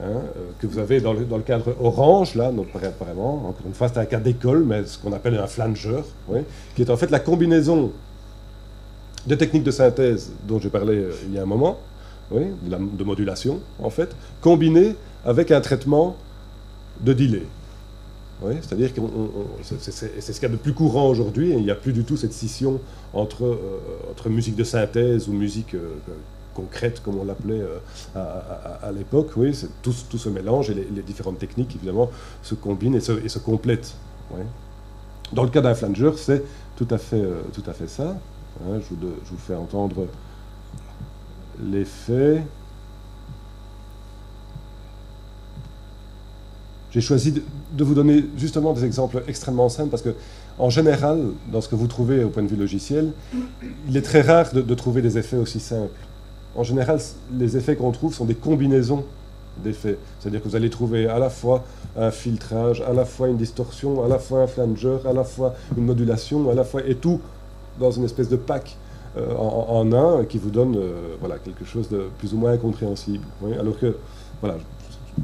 hein, euh, que vous avez dans le, dans le, cadre orange, là, donc apparemment, encore une fois, c'est un cas d'école, mais ce qu'on appelle un flanger, qui est en fait la combinaison des techniques de synthèse dont j'ai parlé euh, il y a un moment, oui, de, de, modulation, en fait, combiné avec un traitement de delay. Oui, c'est-à-dire que c'est ce qu'il y a de plus courant aujourd'hui, il n'y a plus du tout cette scission entre, euh, musique de synthèse ou musique euh, concrète, comme on l'appelait euh, à, l'époque. Oui, tout, tout se mélange et les, différentes techniques, évidemment, se combinent et se, complètent. Oui. Dans le cas d'un flanger, c'est tout, à fait, tout à fait ça. Hein, je vous fais entendre l'effet. J'ai choisi de, vous donner justement des exemples extrêmement simples parce que, en général, dans ce que vous trouvez au point de vue logiciel, il est très rare de, trouver des effets aussi simples. En général, les effets qu'on trouve sont des combinaisons d'effets. C'est-à-dire que vous allez trouver à la fois un filtrage, à la fois une distorsion, à la fois un flanger, à la fois une modulation, à la fois et tout dans une espèce de pack euh, en, un qui vous donne euh, voilà, quelque chose de plus ou moins incompréhensible. Alors que, voilà,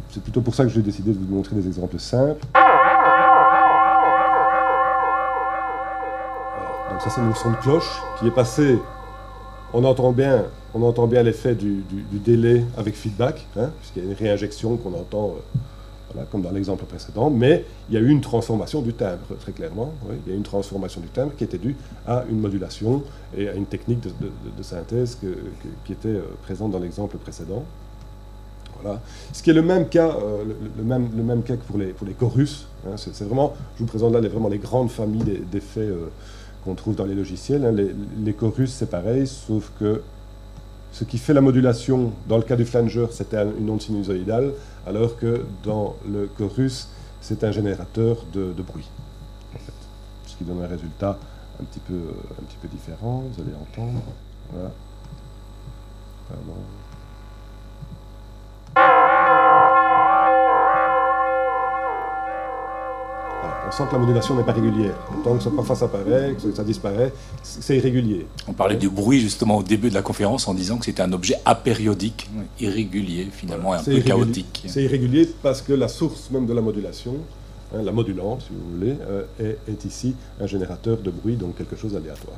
c'est plutôt pour ça que j'ai décidé de vous montrer des exemples simples. Donc ça c'est mon son de cloche qui est passé. On entend bien, on entend bien l'effet du, délai avec feedback, hein, puisqu'il y a une réinjection qu'on entend, euh, voilà, comme dans l'exemple précédent. Mais il y a eu une transformation du timbre, très clairement. il y a eu une transformation du timbre qui était due à une modulation et à une technique de, synthèse qui était euh, présente dans l'exemple précédent. Ce qui est le même cas, euh, le, même, le même cas que pour les, pour les chorus. Hein. c'est vraiment, je vous présente là les, vraiment les grandes familles d'effets euh, qu'on trouve dans les logiciels. Hein. Les, les, chorus, c'est pareil, sauf que ce qui fait la modulation, dans le cas du flanger, c'était une onde sinusoïdale, alors que dans le chorus, c'est un générateur de, bruit, en fait. Ce qui donne un résultat un petit peu, un petit peu différent, vous allez entendre. Voilà. Pardon. On sent que la modulation n'est pas régulière. Tant que ça, parfois ça apparaît, que ça disparaît, c'est irrégulier. On parlait du bruit justement au début de la conférence en disant que c'était un objet apériodique, irrégulier finalement, et un peu chaotique. C'est irrégulier parce que la source même de la modulation, hein, la modulante si vous voulez, euh, est, ici un générateur de bruit, donc quelque chose d'aléatoire.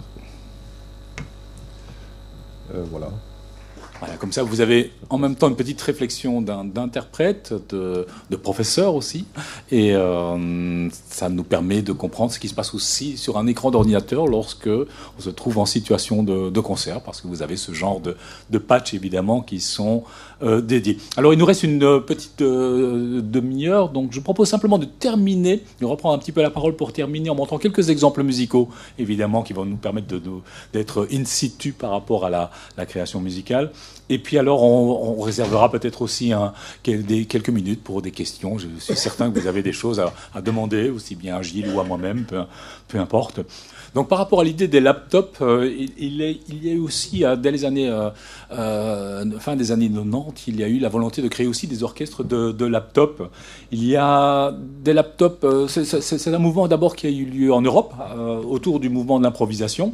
Euh, voilà comme ça, vous avez en même temps une petite réflexion d'interprète, de, professeur aussi, et euh, ça nous permet de comprendre ce qui se passe aussi sur un écran d'ordinateur lorsque on se trouve en situation de, concert, parce que vous avez ce genre de, de patch évidemment qui sont euh. Alors il nous reste une petite euh, demi-heure, donc je propose simplement de terminer, de reprendre un petit peu la parole pour terminer en montrant quelques exemples musicaux, évidemment, qui vont nous permettre d'être in situ par rapport à la, création musicale. Et puis alors, on, réservera peut-être aussi quelques minutes pour des questions. Je suis certain que vous avez des choses à, demander, aussi bien à Gilles ou à moi-même, peu, importe. Donc par rapport à l'idée des laptops, euh, il, y a eu aussi, euh, dès les années, euh, fin des années 90, il y a eu la volonté de créer aussi des orchestres de, laptops. Il y a des laptops, c'est un mouvement d'abord qui a eu lieu en Europe, autour du mouvement de l'improvisation.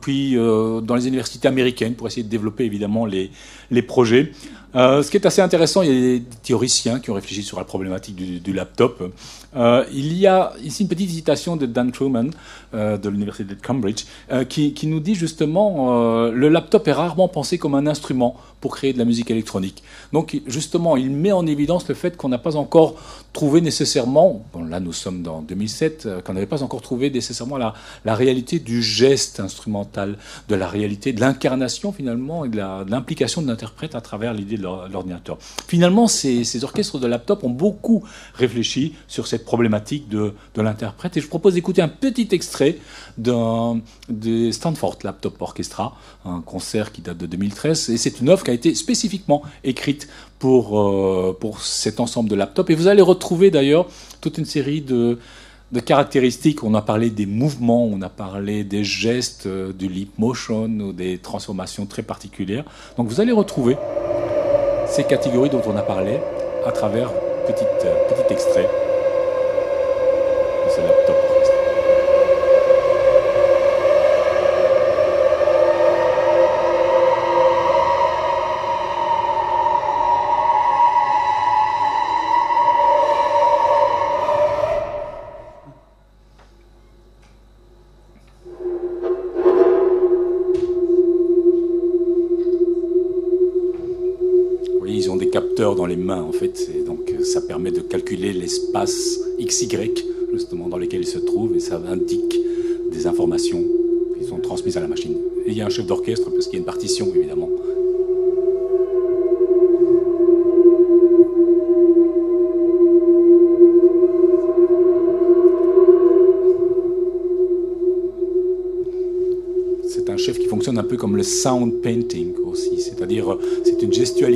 puis dans les universités américaines pour essayer de développer évidemment les, projets. ce qui est assez intéressant, il y a des théoriciens qui ont réfléchi sur la problématique du laptop. Euh, il y a ici une petite citation de Dan Truman euh, de l'université de Cambridge euh, qui, qui, nous dit justement le laptop est rarement pensé comme un instrument pour créer de la musique électronique. Donc justement, il met en évidence le fait qu'on n'a pas encore trouvé nécessairement, bon là nous sommes dans 2007, qu'on n'avait pas encore trouvé nécessairement la, réalité du geste instrumental, de la réalité de l'incarnation finalement et de l'implication de l'interprète à travers l'idée de l'ordinateur. Finalement, ces, orchestres de laptop ont beaucoup réfléchi sur cette problématique de, l'interprète. Et je propose d'écouter un petit extrait d'un des Stanford Laptop Orchestra, un concert qui date de 2013. Et c'est une œuvre qui a été spécifiquement écrite pour, euh, pour cet ensemble de laptops. Et vous allez retrouver d'ailleurs toute une série de, caractéristiques. On a parlé des mouvements, on a parlé des gestes, euh, du lip motion ou des transformations très particulières. Donc vous allez retrouver ces catégories dont on a parlé à travers petit, euh, petit extrait. Calculer l'espace XY, justement, dans lequel il se trouve, et ça indique des informations qui sont transmises à la machine. Et il y a un chef d'orchestre, parce qu'il y a une partition, évidemment. C'est un chef qui fonctionne un peu comme le sound painting aussi, c'est-à-dire c'est une gestualité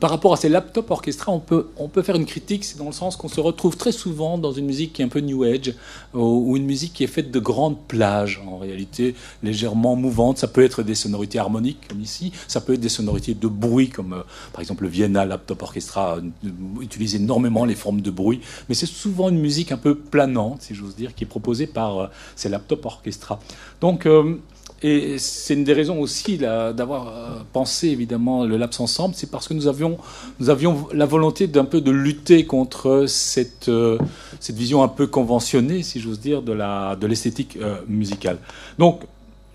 par rapport à ces laptops orchestrés, on peut, on peut faire une critique, c'est dans le sens qu'on se retrouve très souvent dans une musique qui est un peu new age, ou, une musique qui est faite de grandes plages, en réalité légèrement mouvantes. Ça peut être des sonorités harmoniques, comme ici, ça peut être des sonorités de bruit, comme euh, par exemple le Vienna Laptop Orchestra euh, utilise énormément les formes de bruit, mais c'est souvent une musique un peu planante, si j'ose dire, qui est proposée par ces laptop orchestra. Donc, et c'est une des raisons aussi d'avoir euh, pensé évidemment le Laps ensemble, c'est parce que nous avions, nous avions la volonté d'un peu de lutter contre cette, euh, cette vision un peu conventionnée, si j'ose dire, de l'esthétique de euh, musicale. Donc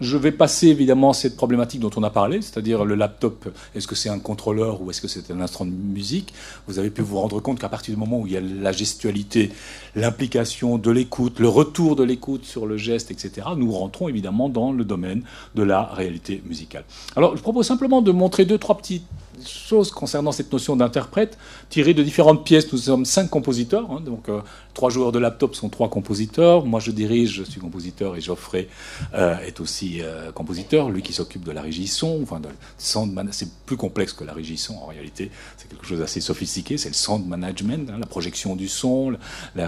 je vais passer évidemment cette problématique dont on a parlé, c'est-à-dire le laptop, est-ce que c'est un contrôleur ou est-ce que c'est un instrument de musique? Vous avez pu vous rendre compte qu'à partir du moment où il y a la gestualité, l'implication de l'écoute, le retour de l'écoute sur le geste, etc., nous rentrons évidemment dans le domaine de la réalité musicale. Alors je propose simplement de montrer deux, trois petites choses concernant cette notion d'interprète, tirée de différentes pièces. Nous sommes cinq compositeurs, hein, donc euh, trois joueurs de laptop sont trois compositeurs. Moi, je dirige, je suis compositeur, et Geoffrey euh, est aussi euh, compositeur, lui qui s'occupe de la régie son. Enfin, c'est plus complexe que la régie son en réalité. C'est quelque chose d'assez sophistiqué. C'est le sound management, hein, la projection du son,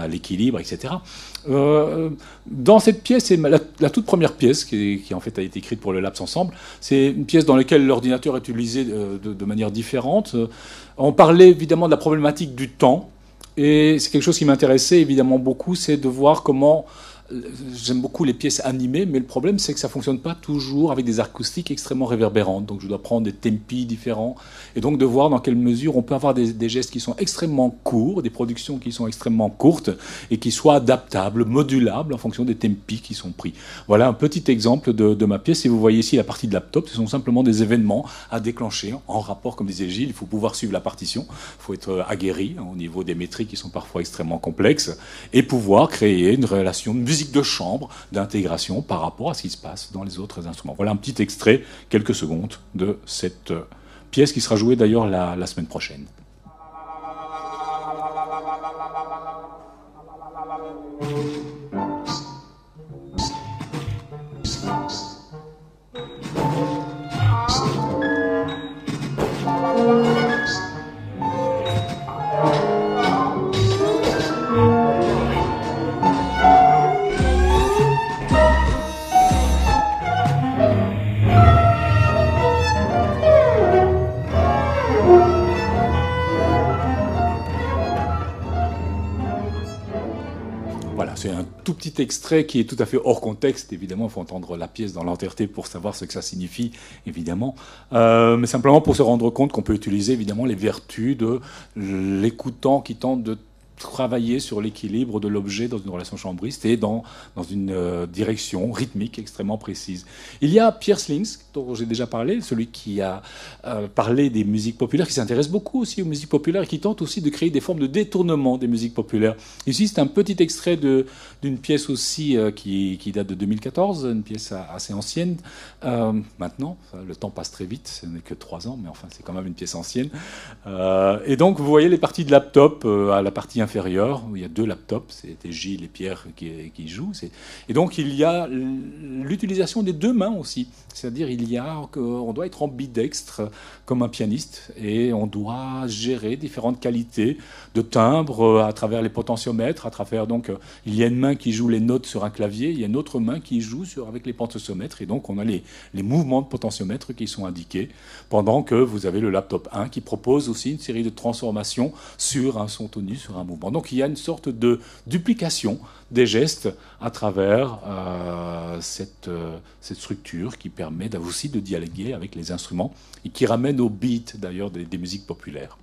l'équilibre, etc. dans cette pièce, c'est la, toute première pièce qui, en fait a été écrite pour le Labs ensemble. C'est une pièce dans laquelle l'ordinateur est utilisé de, de manière différentes. On parlait évidemment de la problématique du temps. Et c'est quelque chose qui m'intéressait évidemment beaucoup, c'est de voir comment J'aime beaucoup les pièces animées, mais le problème c'est que ça fonctionne pas toujours avec des acoustiques extrêmement réverbérantes. Donc je dois prendre des tempi différents et donc de voir dans quelle mesure on peut avoir des, gestes qui sont extrêmement courts, des productions qui sont extrêmement courtes et qui soient adaptables, modulables en fonction des tempi qui sont pris. Voilà un petit exemple de, ma pièce. Et vous voyez ici la partie de laptop, ce sont simplement des événements à déclencher en rapport, comme disait Gilles. Il faut pouvoir suivre la partition, il faut être aguerri hein, au niveau des métriques qui sont parfois extrêmement complexes et pouvoir créer une relation de musique de chambre d'intégration par rapport à ce qui se passe dans les autres instruments. Voilà un petit extrait, quelques secondes, de cette euh, pièce qui sera jouée d'ailleurs la semaine prochaine. Petit extrait qui est tout à fait hors contexte. Évidemment, il faut entendre la pièce dans l'entièreté pour savoir ce que ça signifie, évidemment. Euh, mais simplement pour se rendre compte qu'on peut utiliser, évidemment, les vertus de l'écoutant qui tente de travailler sur l'équilibre de l'objet dans une relation chambriste et dans, dans une euh, direction rythmique extrêmement précise. Il y a Pierre Slings, dont j'ai déjà parlé, celui qui a euh, parlé des musiques populaires, qui s'intéresse beaucoup aussi aux musiques populaires et qui tente aussi de créer des formes de détournement des musiques populaires. Ici, c'est un petit extrait d'une pièce aussi euh, qui, qui, date de 2014, une pièce assez ancienne. maintenant, le temps passe très vite, ce n'est que trois ans, mais enfin, c'est quand même une pièce ancienne. et donc, vous voyez les parties de laptop à la partie inférieur, où il y a deux laptops, c'était Gilles et Pierre qui, qui jouent. Et donc il y a l'utilisation des deux mains aussi. C'est-à-dire il y a, on doit être ambidextre comme un pianiste et on doit gérer différentes qualités de timbre euh, à travers les potentiomètres, à travers donc euh, il y a une main qui joue les notes sur un clavier, il y a une autre main qui joue avec les potentiomètres et donc on a les, les mouvements de potentiomètre qui sont indiqués pendant que vous avez le laptop 1 qui propose aussi une série de transformations sur un son tonu, sur un mouvement. Donc il y a une sorte de duplication des gestes à travers euh, cette, euh, cette, structure qui permet aussi de dialoguer avec les instruments et qui ramène au beat d'ailleurs des musiques populaires.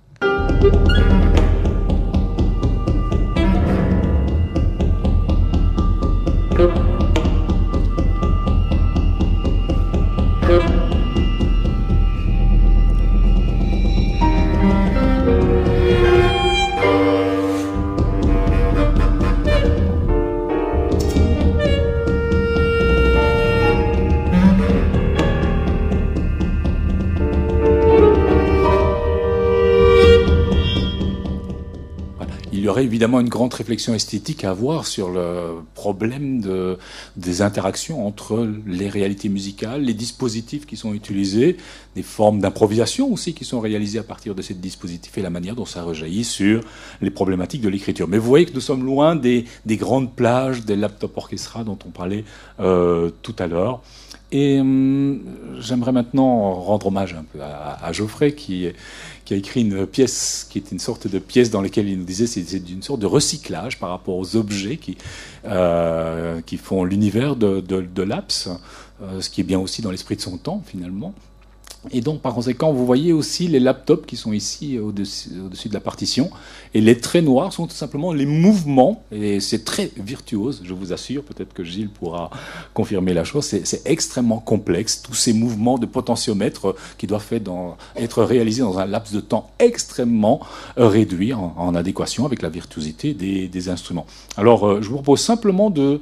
Évidemment une grande réflexion esthétique à avoir sur le problème de, des interactions entre les réalités musicales, les dispositifs qui sont utilisés, des formes d'improvisation aussi qui sont réalisées à partir de ces dispositifs et la manière dont ça rejaillit sur les problématiques de l'écriture. Mais vous voyez que nous sommes loin des, grandes plages des laptop orchestra dont on parlait euh, tout à l'heure. Et hum, j'aimerais maintenant rendre hommage un peu à, à Geoffrey qui est qui a écrit une pièce qui est une sorte de pièce dans laquelle il nous disait c'est une sorte de recyclage par rapport aux objets qui, euh, font l'univers de, de, de l'APS, euh, ce qui est bien aussi dans l'esprit de son temps finalement. Et donc, par conséquent, vous voyez aussi les laptops qui sont ici au-dessus, de la partition. Et les traits noirs sont tout simplement les mouvements. Et c'est très virtuose, je vous assure. Peut-être que Gilles pourra confirmer la chose. C'est, extrêmement complexe. Tous ces mouvements de potentiomètre qui doivent être réalisés dans un laps de temps extrêmement réduit, en, adéquation avec la virtuosité des, instruments. Alors, euh, je vous propose simplement de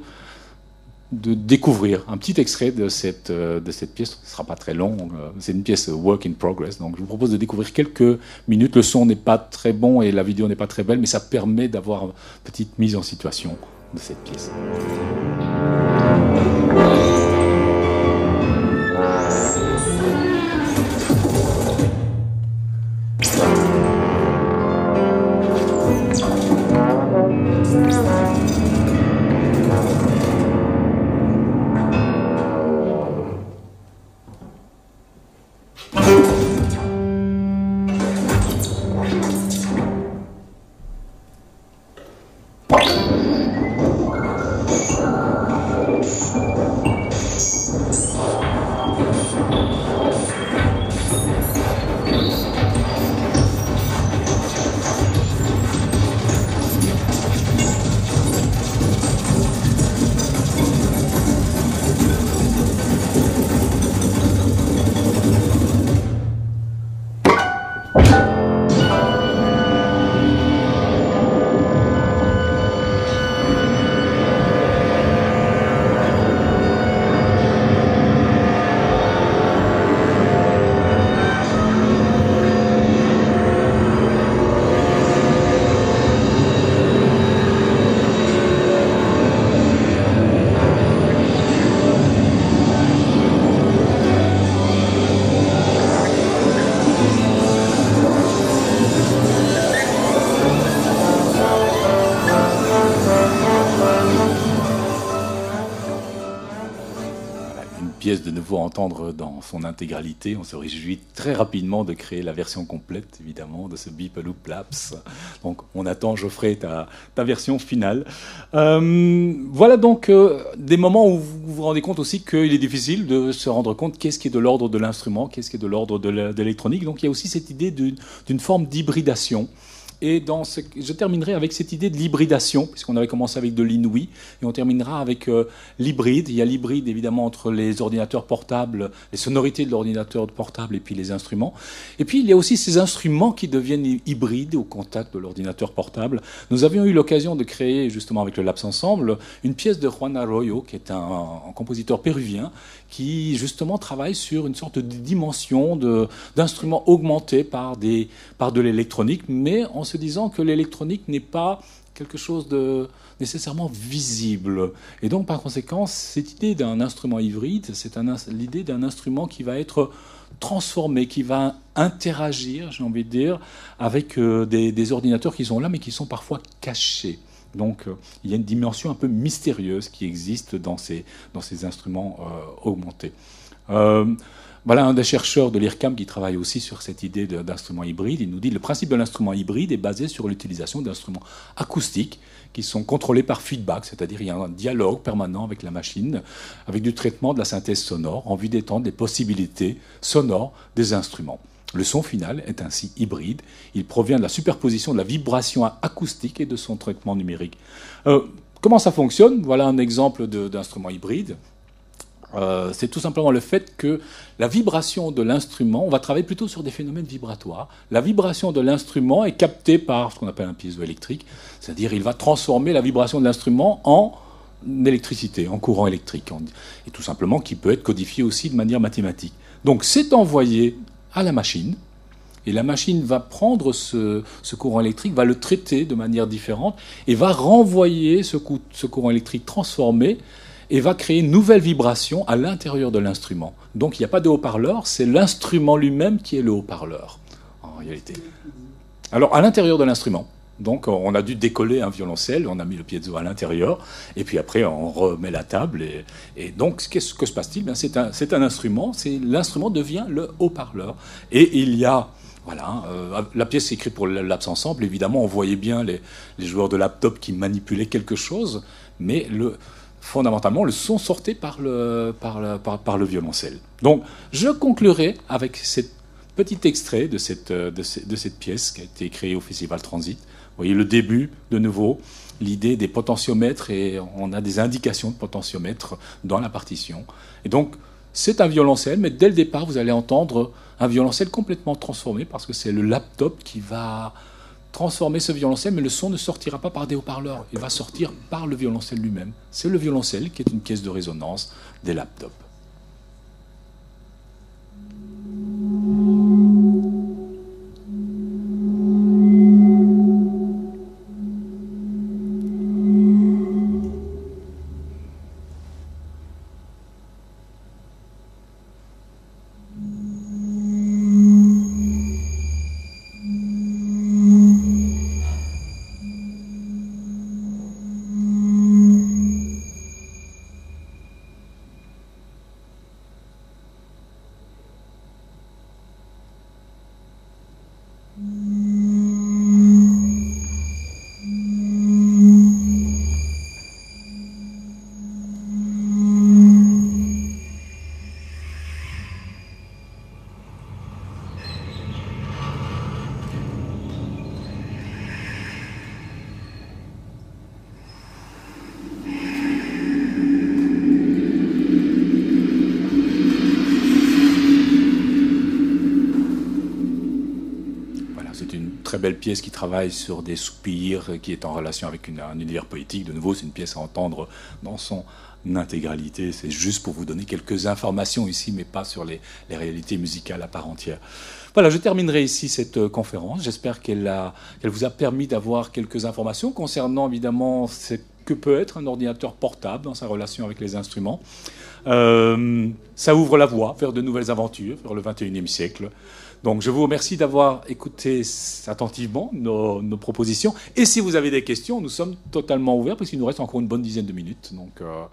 de découvrir un petit extrait de cette, euh, de cette pièce. Ce ne sera pas très long. Euh, c'est une pièce work in progress. Donc je vous propose de découvrir quelques minutes. Le son n'est pas très bon et la vidéo n'est pas très belle, mais ça permet d'avoir une petite mise en situation de cette pièce. De nouveau entendre dans son intégralité. On se réjouit très rapidement de créer la version complète, évidemment, de ce Beepaloop Laps. Donc on attend, Geoffrey, ta, ta version finale. Euh, voilà donc euh, des moments où vous vous rendez compte aussi qu'il est difficile de se rendre compte qu'est-ce qui est de l'ordre de l'instrument, qu'est-ce qui est de l'ordre de l'électronique. Donc il y a aussi cette idée d'une forme d'hybridation. Et je terminerai avec cette idée de l'hybridation, puisqu'on avait commencé avec de l'inouï, et on terminera avec euh, l'hybride. Il y a l'hybride évidemment entre les ordinateurs portables, les sonorités de l'ordinateur portable et puis les instruments. Et puis il y a aussi ces instruments qui deviennent hybrides au contact de l'ordinateur portable. Nous avions eu l'occasion de créer, justement avec le Labs Ensemble, une pièce de Juan Arroyo, qui est un compositeur péruvien, qui justement travaille sur une sorte de dimension d'instruments augmentés par, des, par de l'électronique, mais en se disant que l'électronique n'est pas quelque chose de nécessairement visible. Et donc, par conséquent, cette idée d'un instrument hybride, c'est l'idée d'un instrument qui va être transformé, qui va interagir, j'ai envie de dire, avec euh, des, ordinateurs qui sont là, mais qui sont parfois cachés. Donc euh, il y a une dimension un peu mystérieuse qui existe dans ces, instruments euh, augmentés. Voilà un des chercheurs de l'IRCAM qui travaille aussi sur cette idée d'instrument hybride. Il nous dit que le principe de l'instrument hybride est basé sur l'utilisation d'instruments acoustiques qui sont contrôlés par feedback, c'est-à-dire il y a un dialogue permanent avec la machine, avec du traitement de la synthèse sonore en vue d'étendre les possibilités sonores des instruments. Le son final est ainsi hybride. Il provient de la superposition de la vibration acoustique et de son traitement numérique. Euh, comment ça fonctionne? Voilà un exemple d'instrument hybride. Euh, c'est tout simplement le fait que la vibration de l'instrument, on va travailler plutôt sur des phénomènes vibratoires. La vibration de l'instrument est captée par ce qu'on appelle un piézoélectrique, c'est-à-dire il va transformer la vibration de l'instrument en électricité, en courant électrique, et tout simplement qui peut être codifié aussi de manière mathématique. Donc c'est envoyé à la machine, et la machine va prendre ce, courant électrique, va le traiter de manière différente, et va renvoyer ce, ce courant électrique transformé et va créer une nouvelle vibration à l'intérieur de l'instrument. Donc il n'y a pas de haut-parleur, c'est l'instrument lui-même qui est le haut-parleur, en réalité. Alors à l'intérieur de l'instrument, donc on a dû décoller un violoncelle, on a mis le piezo à l'intérieur, et puis après on remet la table. Et, donc qu'est-ce que se passe-t-il? C'est un, un, instrument, l'instrument devient le haut-parleur. Et il y a voilà, euh, la pièce est écrite pour l'Abs Ensemble. Évidemment, on voyait bien les, les, joueurs de laptop qui manipulaient quelque chose, mais le, fondamentalement, le son sortait par le, par, par, le violoncelle. Donc, je conclurai avec ce petit extrait de cette, de, cette pièce qui a été créée au Festival Transit. Voyez le début, de nouveau, l'idée des potentiomètres, et on a des indications de potentiomètres dans la partition. Et donc, c'est un violoncelle, mais dès le départ, vous allez entendre un violoncelle complètement transformé, parce que c'est le laptop qui va transformer ce violoncelle, mais le son ne sortira pas par des haut-parleurs, il va sortir par le violoncelle lui-même. C'est le violoncelle qui est une caisse de résonance des laptops. Qui travaille sur des soupirs, qui est en relation avec un univers poétique. De nouveau, c'est une pièce à entendre dans son intégralité. C'est juste pour vous donner quelques informations ici, mais pas sur les, réalités musicales à part entière. Voilà, je terminerai ici cette euh, conférence. J'espère qu'elle vous a permis d'avoir quelques informations concernant évidemment ce que peut être un ordinateur portable dans sa relation avec les instruments. Euh, ça ouvre la voie vers de nouvelles aventures, vers le 21e siècle. Donc je vous remercie d'avoir écouté attentivement nos, propositions. Et si vous avez des questions, nous sommes totalement ouverts parce qu'il nous reste encore une bonne dizaine de minutes. Euh,